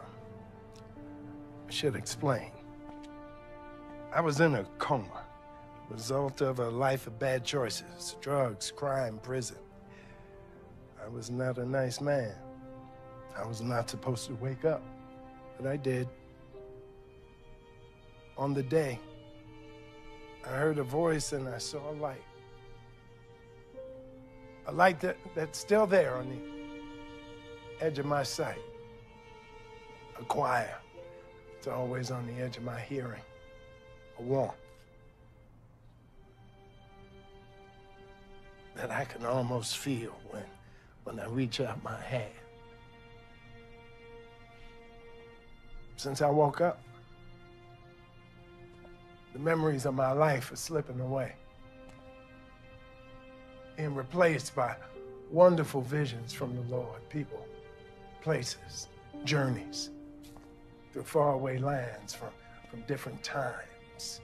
[SPEAKER 33] should explain. I was in a coma, result of a life of bad choices, drugs, crime, prison. I was not a nice man. I was not supposed to wake up, but I did. On the day, I heard a voice and I saw a light. A light that, that's still there on the edge of my sight. A choir. It's always on the edge of my hearing. A warmth. That I can almost feel when, when I reach out my hand. Since I woke up, The memories of my life are slipping away, being replaced by wonderful visions from the Lord, people, places, journeys through faraway lands from, from different times.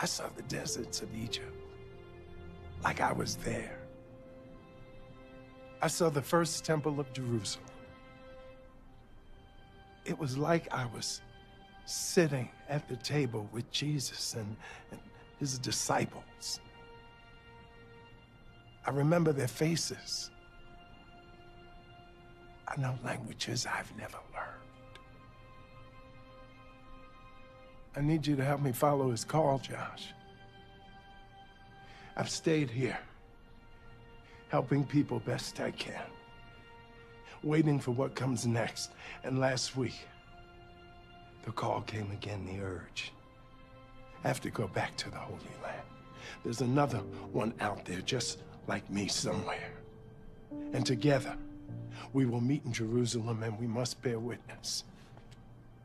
[SPEAKER 33] I saw the deserts of Egypt like I was there. I saw the first temple of Jerusalem. It was like I was sitting at the table with Jesus and, and his disciples. I remember their faces. I know languages I've never learned. I need you to help me follow his call, Josh. I've stayed here, helping people best I can, waiting for what comes next. And last week, the call came again, the urge. I have to go back to the Holy Land. There's another one out there just like me somewhere. And together, we will meet in Jerusalem and we must bear witness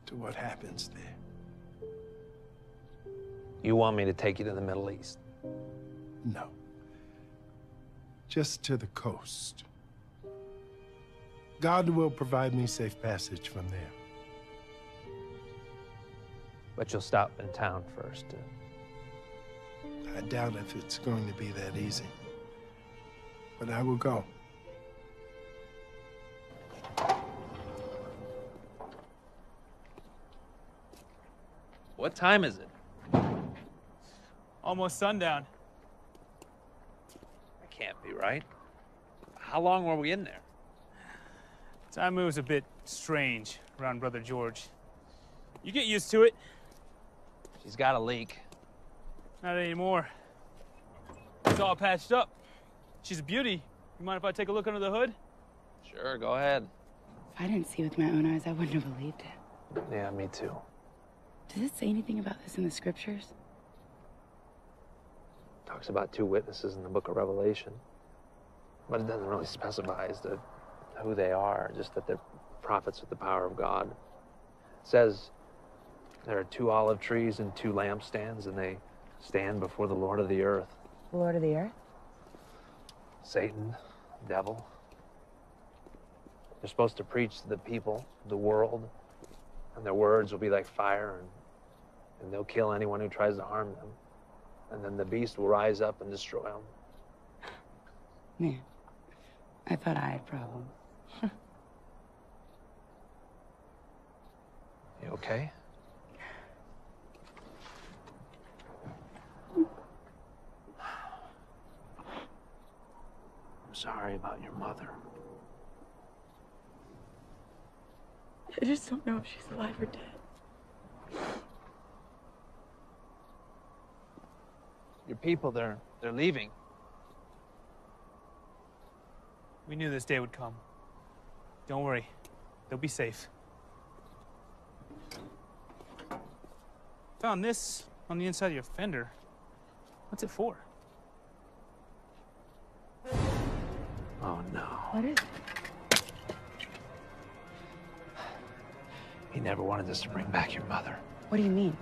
[SPEAKER 33] to what happens there.
[SPEAKER 2] You want me to take you to the Middle East?
[SPEAKER 33] No. Just to the coast. God will provide me safe passage from there.
[SPEAKER 2] But you'll stop in town first. Uh.
[SPEAKER 33] I doubt if it's going to be that easy. But I will go.
[SPEAKER 2] What time is it?
[SPEAKER 36] Almost sundown.
[SPEAKER 2] That can't be right. How long were we in there?
[SPEAKER 36] Time moves a bit strange around Brother George. You get used to it.
[SPEAKER 2] She's got a leak.
[SPEAKER 36] Not anymore. It's all patched up. She's a beauty. You mind if I take a look under the hood?
[SPEAKER 2] Sure, go ahead.
[SPEAKER 7] If I didn't see with my own eyes, I wouldn't have believed it.
[SPEAKER 2] Yeah, me too.
[SPEAKER 7] Does it say anything about this in the scriptures?
[SPEAKER 2] Talks about two witnesses in the book of Revelation. But it doesn't really specify as to who they are, just that they're prophets with the power of God. It says there are two olive trees and two lampstands, and they stand before the Lord of the earth.
[SPEAKER 7] Lord of the Earth?
[SPEAKER 2] Satan, devil. They're supposed to preach to the people, the world, and their words will be like fire, and, and they'll kill anyone who tries to harm them. And then the beast will rise up and destroy them.
[SPEAKER 7] Man, I thought I had problems.
[SPEAKER 2] You okay? I'm sorry about your mother.
[SPEAKER 28] I just don't know if she's alive or dead.
[SPEAKER 2] Your people, they're they're leaving.
[SPEAKER 36] We knew this day would come. Don't worry. They'll be safe. Found this on the inside of your fender. What's it for?
[SPEAKER 7] What is it?
[SPEAKER 2] He never wanted us to bring back your mother.
[SPEAKER 7] What do you mean?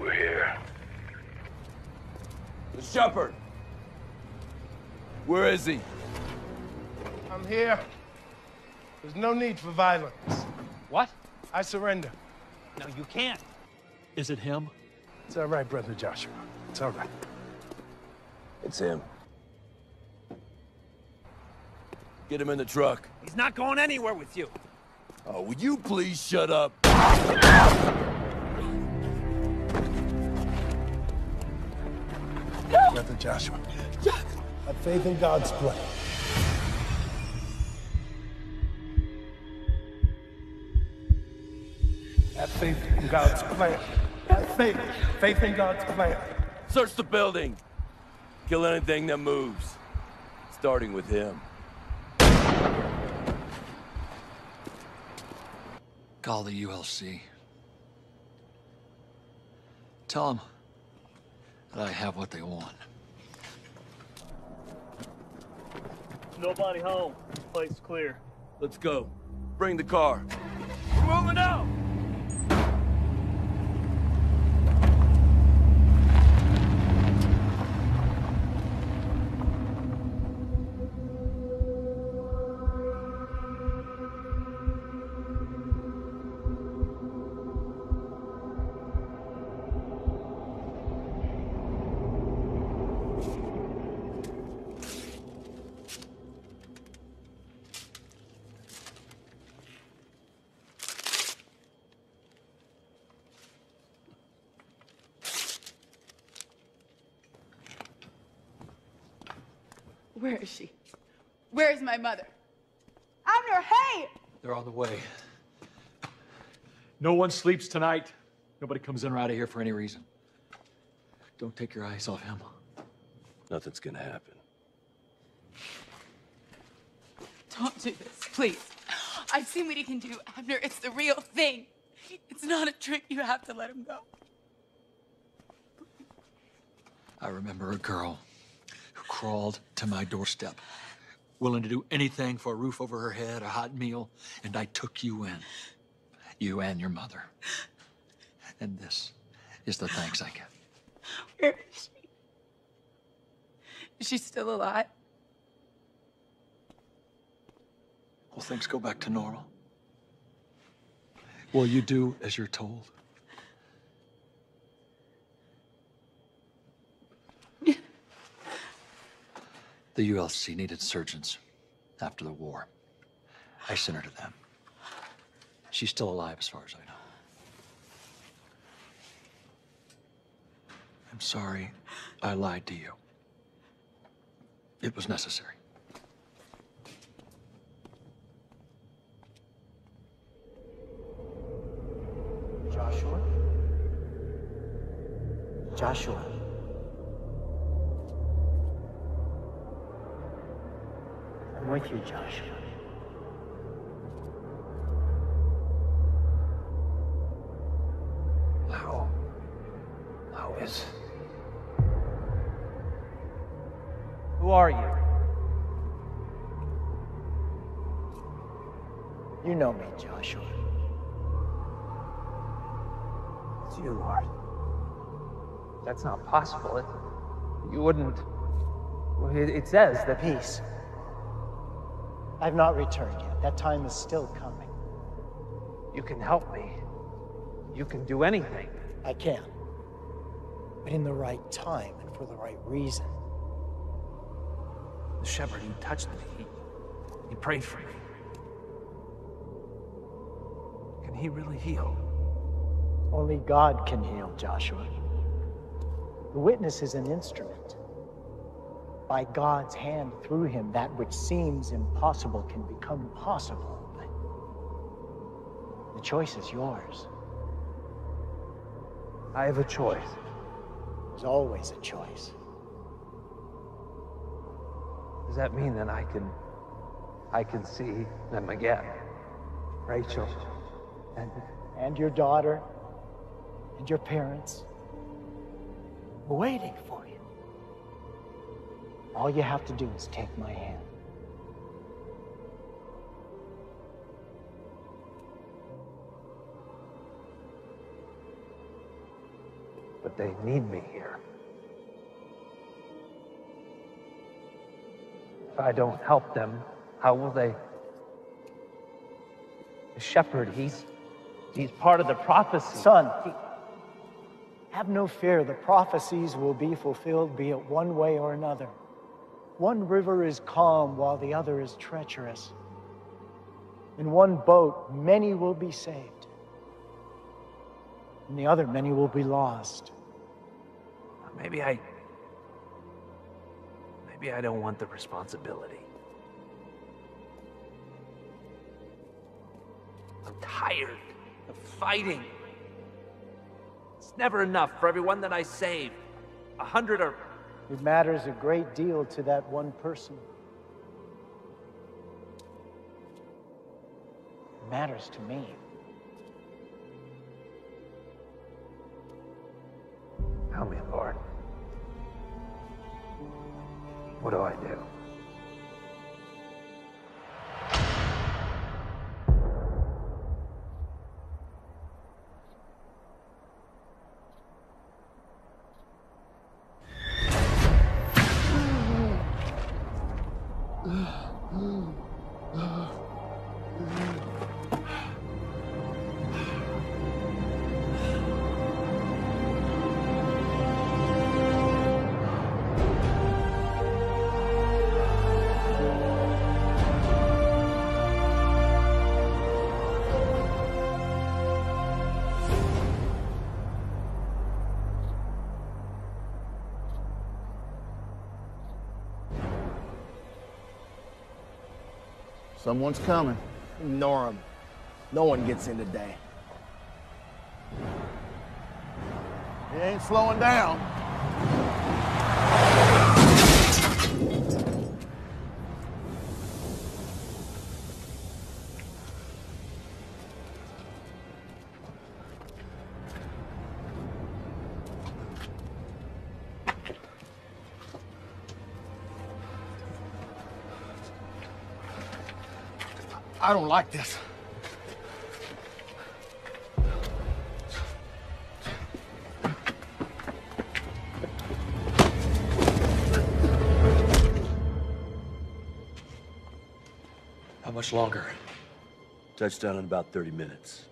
[SPEAKER 9] We're here.
[SPEAKER 11] The shepherd. Where is he?
[SPEAKER 33] I'm here. There's no need for violence.
[SPEAKER 36] What?
[SPEAKER 33] I surrender.
[SPEAKER 36] No, you can't.
[SPEAKER 11] Is it him?
[SPEAKER 33] It's all right, Brother Joshua. It's all right.
[SPEAKER 11] It's him. Get him in the truck.
[SPEAKER 2] He's not going anywhere with you.
[SPEAKER 11] Oh, will you please shut up?
[SPEAKER 33] Brother Joshua. Have faith in God's plan. Faith in God's plan. Have faith. Faith in God's plan.
[SPEAKER 11] Search the building. Kill anything that moves. Starting with him.
[SPEAKER 10] Call the ULC. Tell them that I have what they want.
[SPEAKER 11] Nobody home. Place clear. Let's go. Bring the car. We're moving out!
[SPEAKER 24] Mother? Abner, hey!
[SPEAKER 10] They're on the way. No one sleeps tonight. Nobody comes in or out of here for any reason. Don't take your eyes off him.
[SPEAKER 11] Nothing's gonna happen.
[SPEAKER 24] Don't do this, please. I've seen what he can do, Abner. It's the real thing. It's not a trick. You have to let him go.
[SPEAKER 10] I remember a girl who crawled to my doorstep, willing to do anything for a roof over her head, a hot meal, and I took you in. You and your mother. And this is the thanks I get.
[SPEAKER 24] Where is she? Is she still alive?
[SPEAKER 10] Will things go back to normal? Will you do as you're told? The ULC needed surgeons after the war. I sent her to them. She's still alive as far as I know. I'm sorry I lied to you. It was necessary.
[SPEAKER 1] Joshua? Joshua. I'm with you, Joshua.
[SPEAKER 2] How? How is... Who are you?
[SPEAKER 1] You know me, Joshua.
[SPEAKER 2] It's you, Lord. That's not possible. It, you wouldn't... Well, It, it says that...
[SPEAKER 1] Peace. I've not returned yet. That time is still coming.
[SPEAKER 2] You can help me. You can do anything.
[SPEAKER 1] I can. But in the right time and for the right reason.
[SPEAKER 2] The shepherd, he touched me. He, he prayed for me. Can he really heal?
[SPEAKER 1] Only God can heal, Joshua. The witness is an instrument. By God's hand, through him, that which seems impossible can become possible. But the choice is yours.
[SPEAKER 2] I have a choice.
[SPEAKER 1] There's always a choice.
[SPEAKER 2] Does that mean that I can... I can see them again? Rachel and...
[SPEAKER 1] And your daughter, and your parents, waiting for you. All you have to do is take my hand.
[SPEAKER 2] But they need me here. If I don't help them, how will they? The shepherd, he's he's part of the prophecy.
[SPEAKER 1] Son, have no fear. The prophecies will be fulfilled, be it one way or another. One river is calm while the other is treacherous. In one boat, many will be saved. In the other, many will be lost.
[SPEAKER 2] Maybe I. Maybe I don't want the responsibility. I'm tired of fighting. It's never enough for everyone that I save. A hundred or.
[SPEAKER 1] It matters a great deal to that one person. It matters to me.
[SPEAKER 2] Help me, Lord. What do I do?
[SPEAKER 38] Someone's coming.
[SPEAKER 30] Ignore him. No one gets in today.
[SPEAKER 38] He ain't slowing down.
[SPEAKER 30] I don't like this.
[SPEAKER 16] How much longer? Touchdown in about 30 minutes.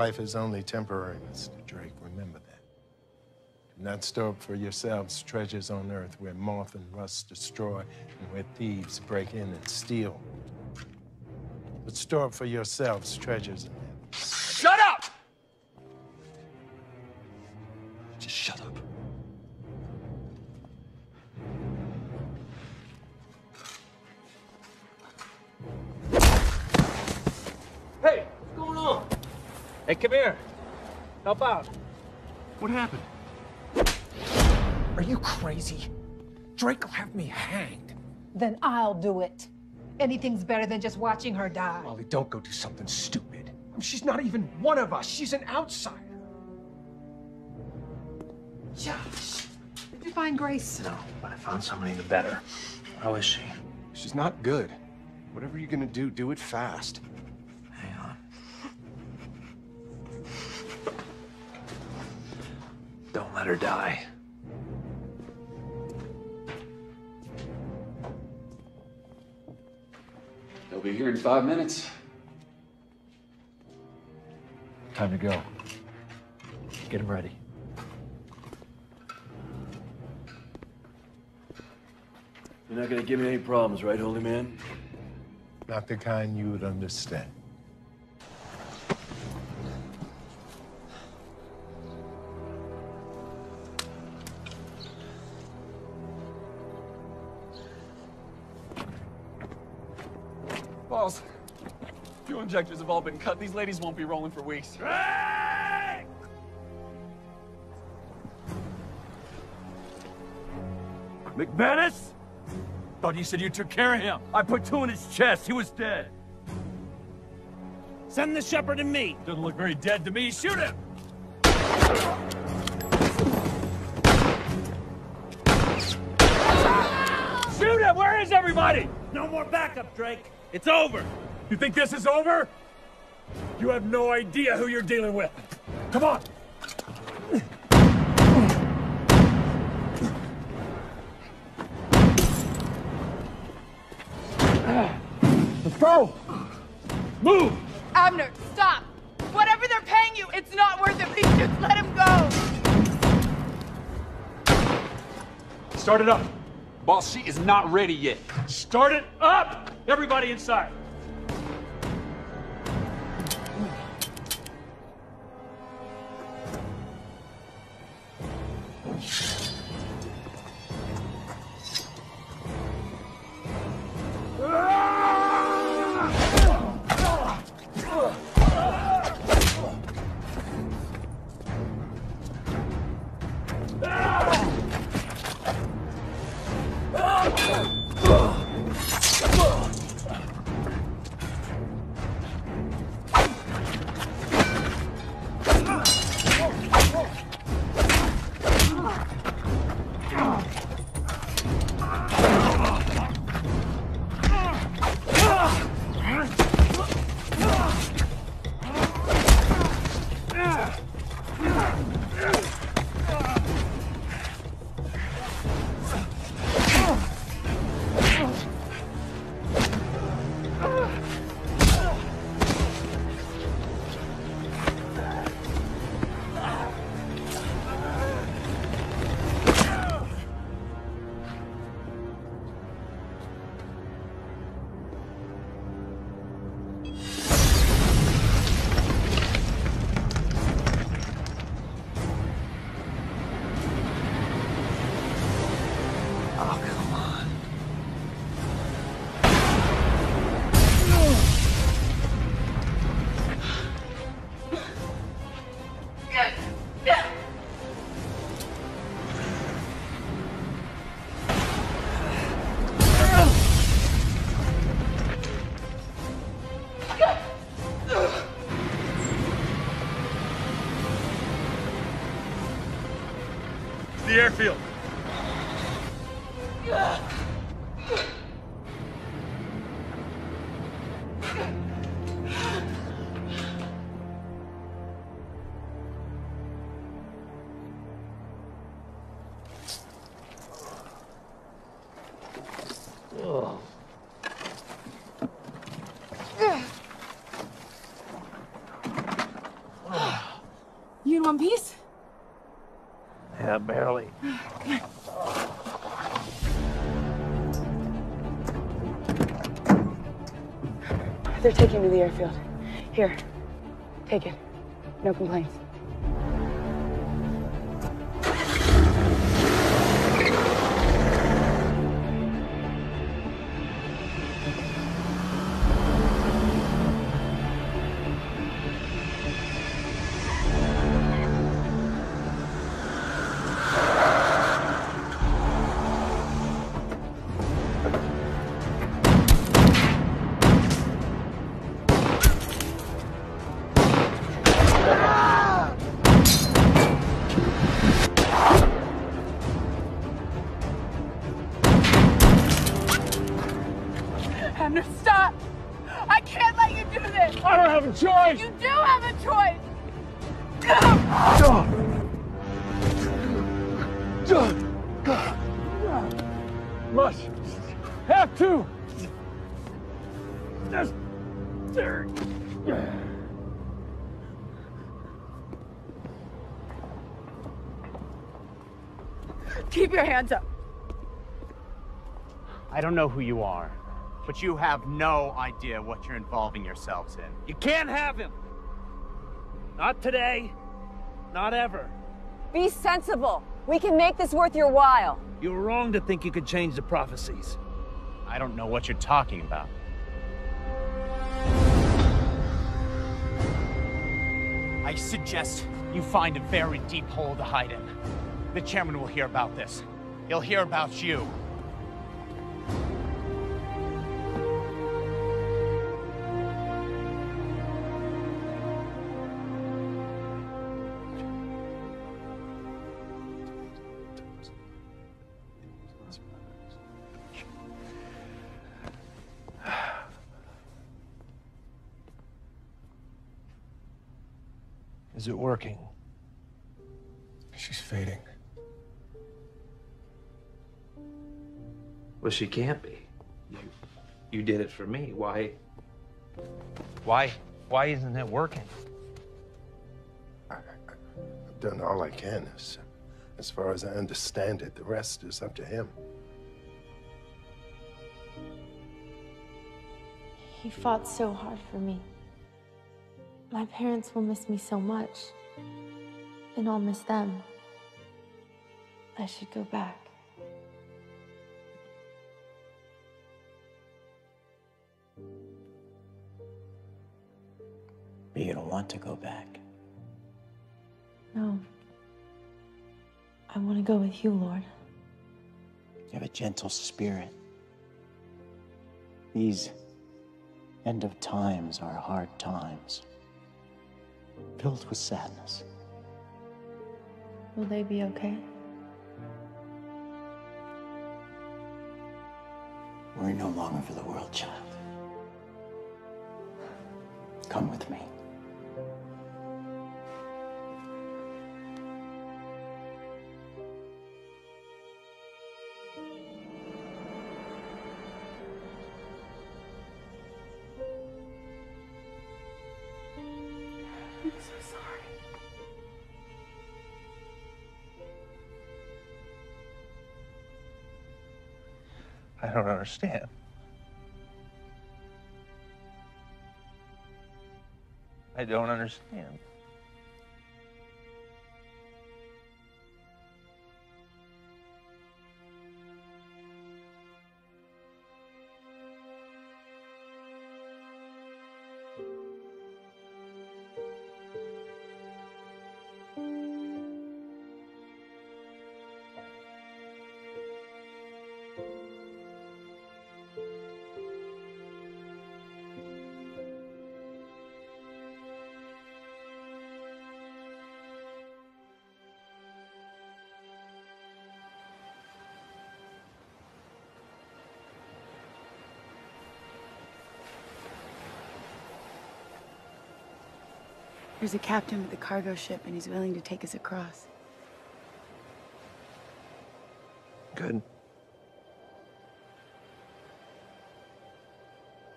[SPEAKER 33] Life is only temporary, Mr. Drake. Remember that. Do not store up for yourselves treasures on earth where moth and rust destroy and where thieves break in and steal. But store up for yourselves treasures in heaven.
[SPEAKER 30] Help out. What happened?
[SPEAKER 5] Are you crazy? Drake will have me hanged.
[SPEAKER 8] Then I'll do it. Anything's better than just watching her die.
[SPEAKER 5] Molly, don't go do something stupid. She's not even one of us. She's an outsider.
[SPEAKER 8] Josh, did you find Grace?
[SPEAKER 2] No, but I found somebody even better. How is she?
[SPEAKER 5] She's not good. Whatever you're gonna do, do it fast.
[SPEAKER 2] Let her die.
[SPEAKER 39] They'll be here in five minutes.
[SPEAKER 16] Time to go. Get him ready. You're not gonna give me any problems, right, holy man?
[SPEAKER 33] Not the kind you would understand.
[SPEAKER 11] Balls. Fuel injectors have all been cut. These ladies won't be rolling for weeks.
[SPEAKER 16] McManus? Thought you said you took care of him. I put two in his chest. He was dead.
[SPEAKER 11] Send the shepherd and me.
[SPEAKER 16] Doesn't look very dead to me. Shoot him! Shoot him! Where is everybody?
[SPEAKER 11] No more backup, Drake. It's over.
[SPEAKER 16] You think this is over? You have no idea who you're dealing with. Come on!
[SPEAKER 30] Let's go.
[SPEAKER 16] Move!
[SPEAKER 7] Abner, stop! Whatever they're paying you, it's not worth it. Please just let him go.
[SPEAKER 16] Start it up.
[SPEAKER 11] Boss, she is not ready yet.
[SPEAKER 16] Start it up! Everybody inside.
[SPEAKER 40] You in one piece?
[SPEAKER 2] Yeah, barely. Come on.
[SPEAKER 7] They're taking me to the airfield. Here, take it. No complaints.
[SPEAKER 40] Hands up.
[SPEAKER 24] I don't know who you are, but you have no idea what you're involving yourselves in.
[SPEAKER 16] You can't have him. Not today. Not ever.
[SPEAKER 27] Be sensible. We can make this worth your while.
[SPEAKER 16] You were wrong to think you could change the prophecies.
[SPEAKER 24] I don't know what you're talking about. I suggest you find a very deep hole to hide in. The chairman will hear about this. He'll hear about you.
[SPEAKER 2] Is it working?
[SPEAKER 41] She's fading.
[SPEAKER 2] Well, she can't be. You, you did it for me. Why? Why? Why isn't it working?
[SPEAKER 33] I've done all I can as, As far as I understand it, the rest is up to him.
[SPEAKER 28] He fought so hard for me. My parents will miss me so much. And I'll miss them. I should go back.
[SPEAKER 1] But you don't want to go back.
[SPEAKER 28] No. I want to go with you, Lord.
[SPEAKER 1] You have a gentle spirit. These end of times are hard times, filled with sadness.
[SPEAKER 28] Will they be okay?
[SPEAKER 1] Worry no longer for the world, child. Come with me.
[SPEAKER 2] Understand. I don't understand.
[SPEAKER 7] There's a captain with a cargo ship, and he's willing to take us across.
[SPEAKER 2] Good.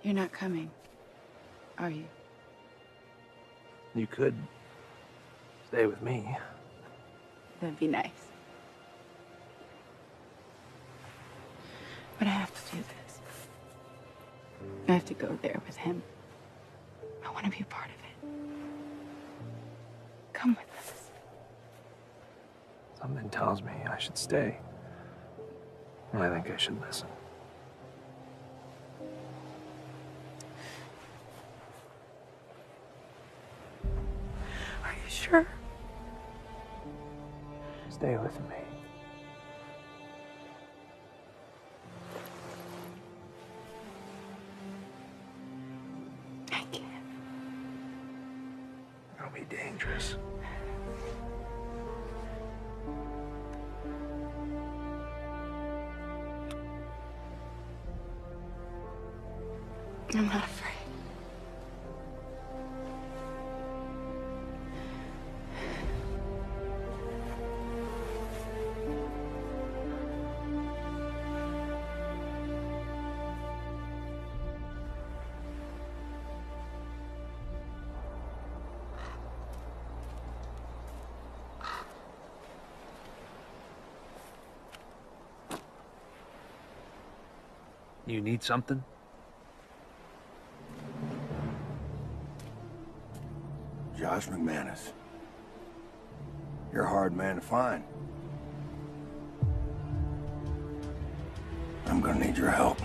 [SPEAKER 7] You're not coming, are you?
[SPEAKER 2] You could stay with me.
[SPEAKER 7] That'd be nice. But I have to do this. I have to go there with him. I want to be a part of it. Come with us.
[SPEAKER 2] Something tells me I should stay. I think I should listen. You need something?
[SPEAKER 42] Josh McManus. You're a hard man to find. I'm gonna need your help.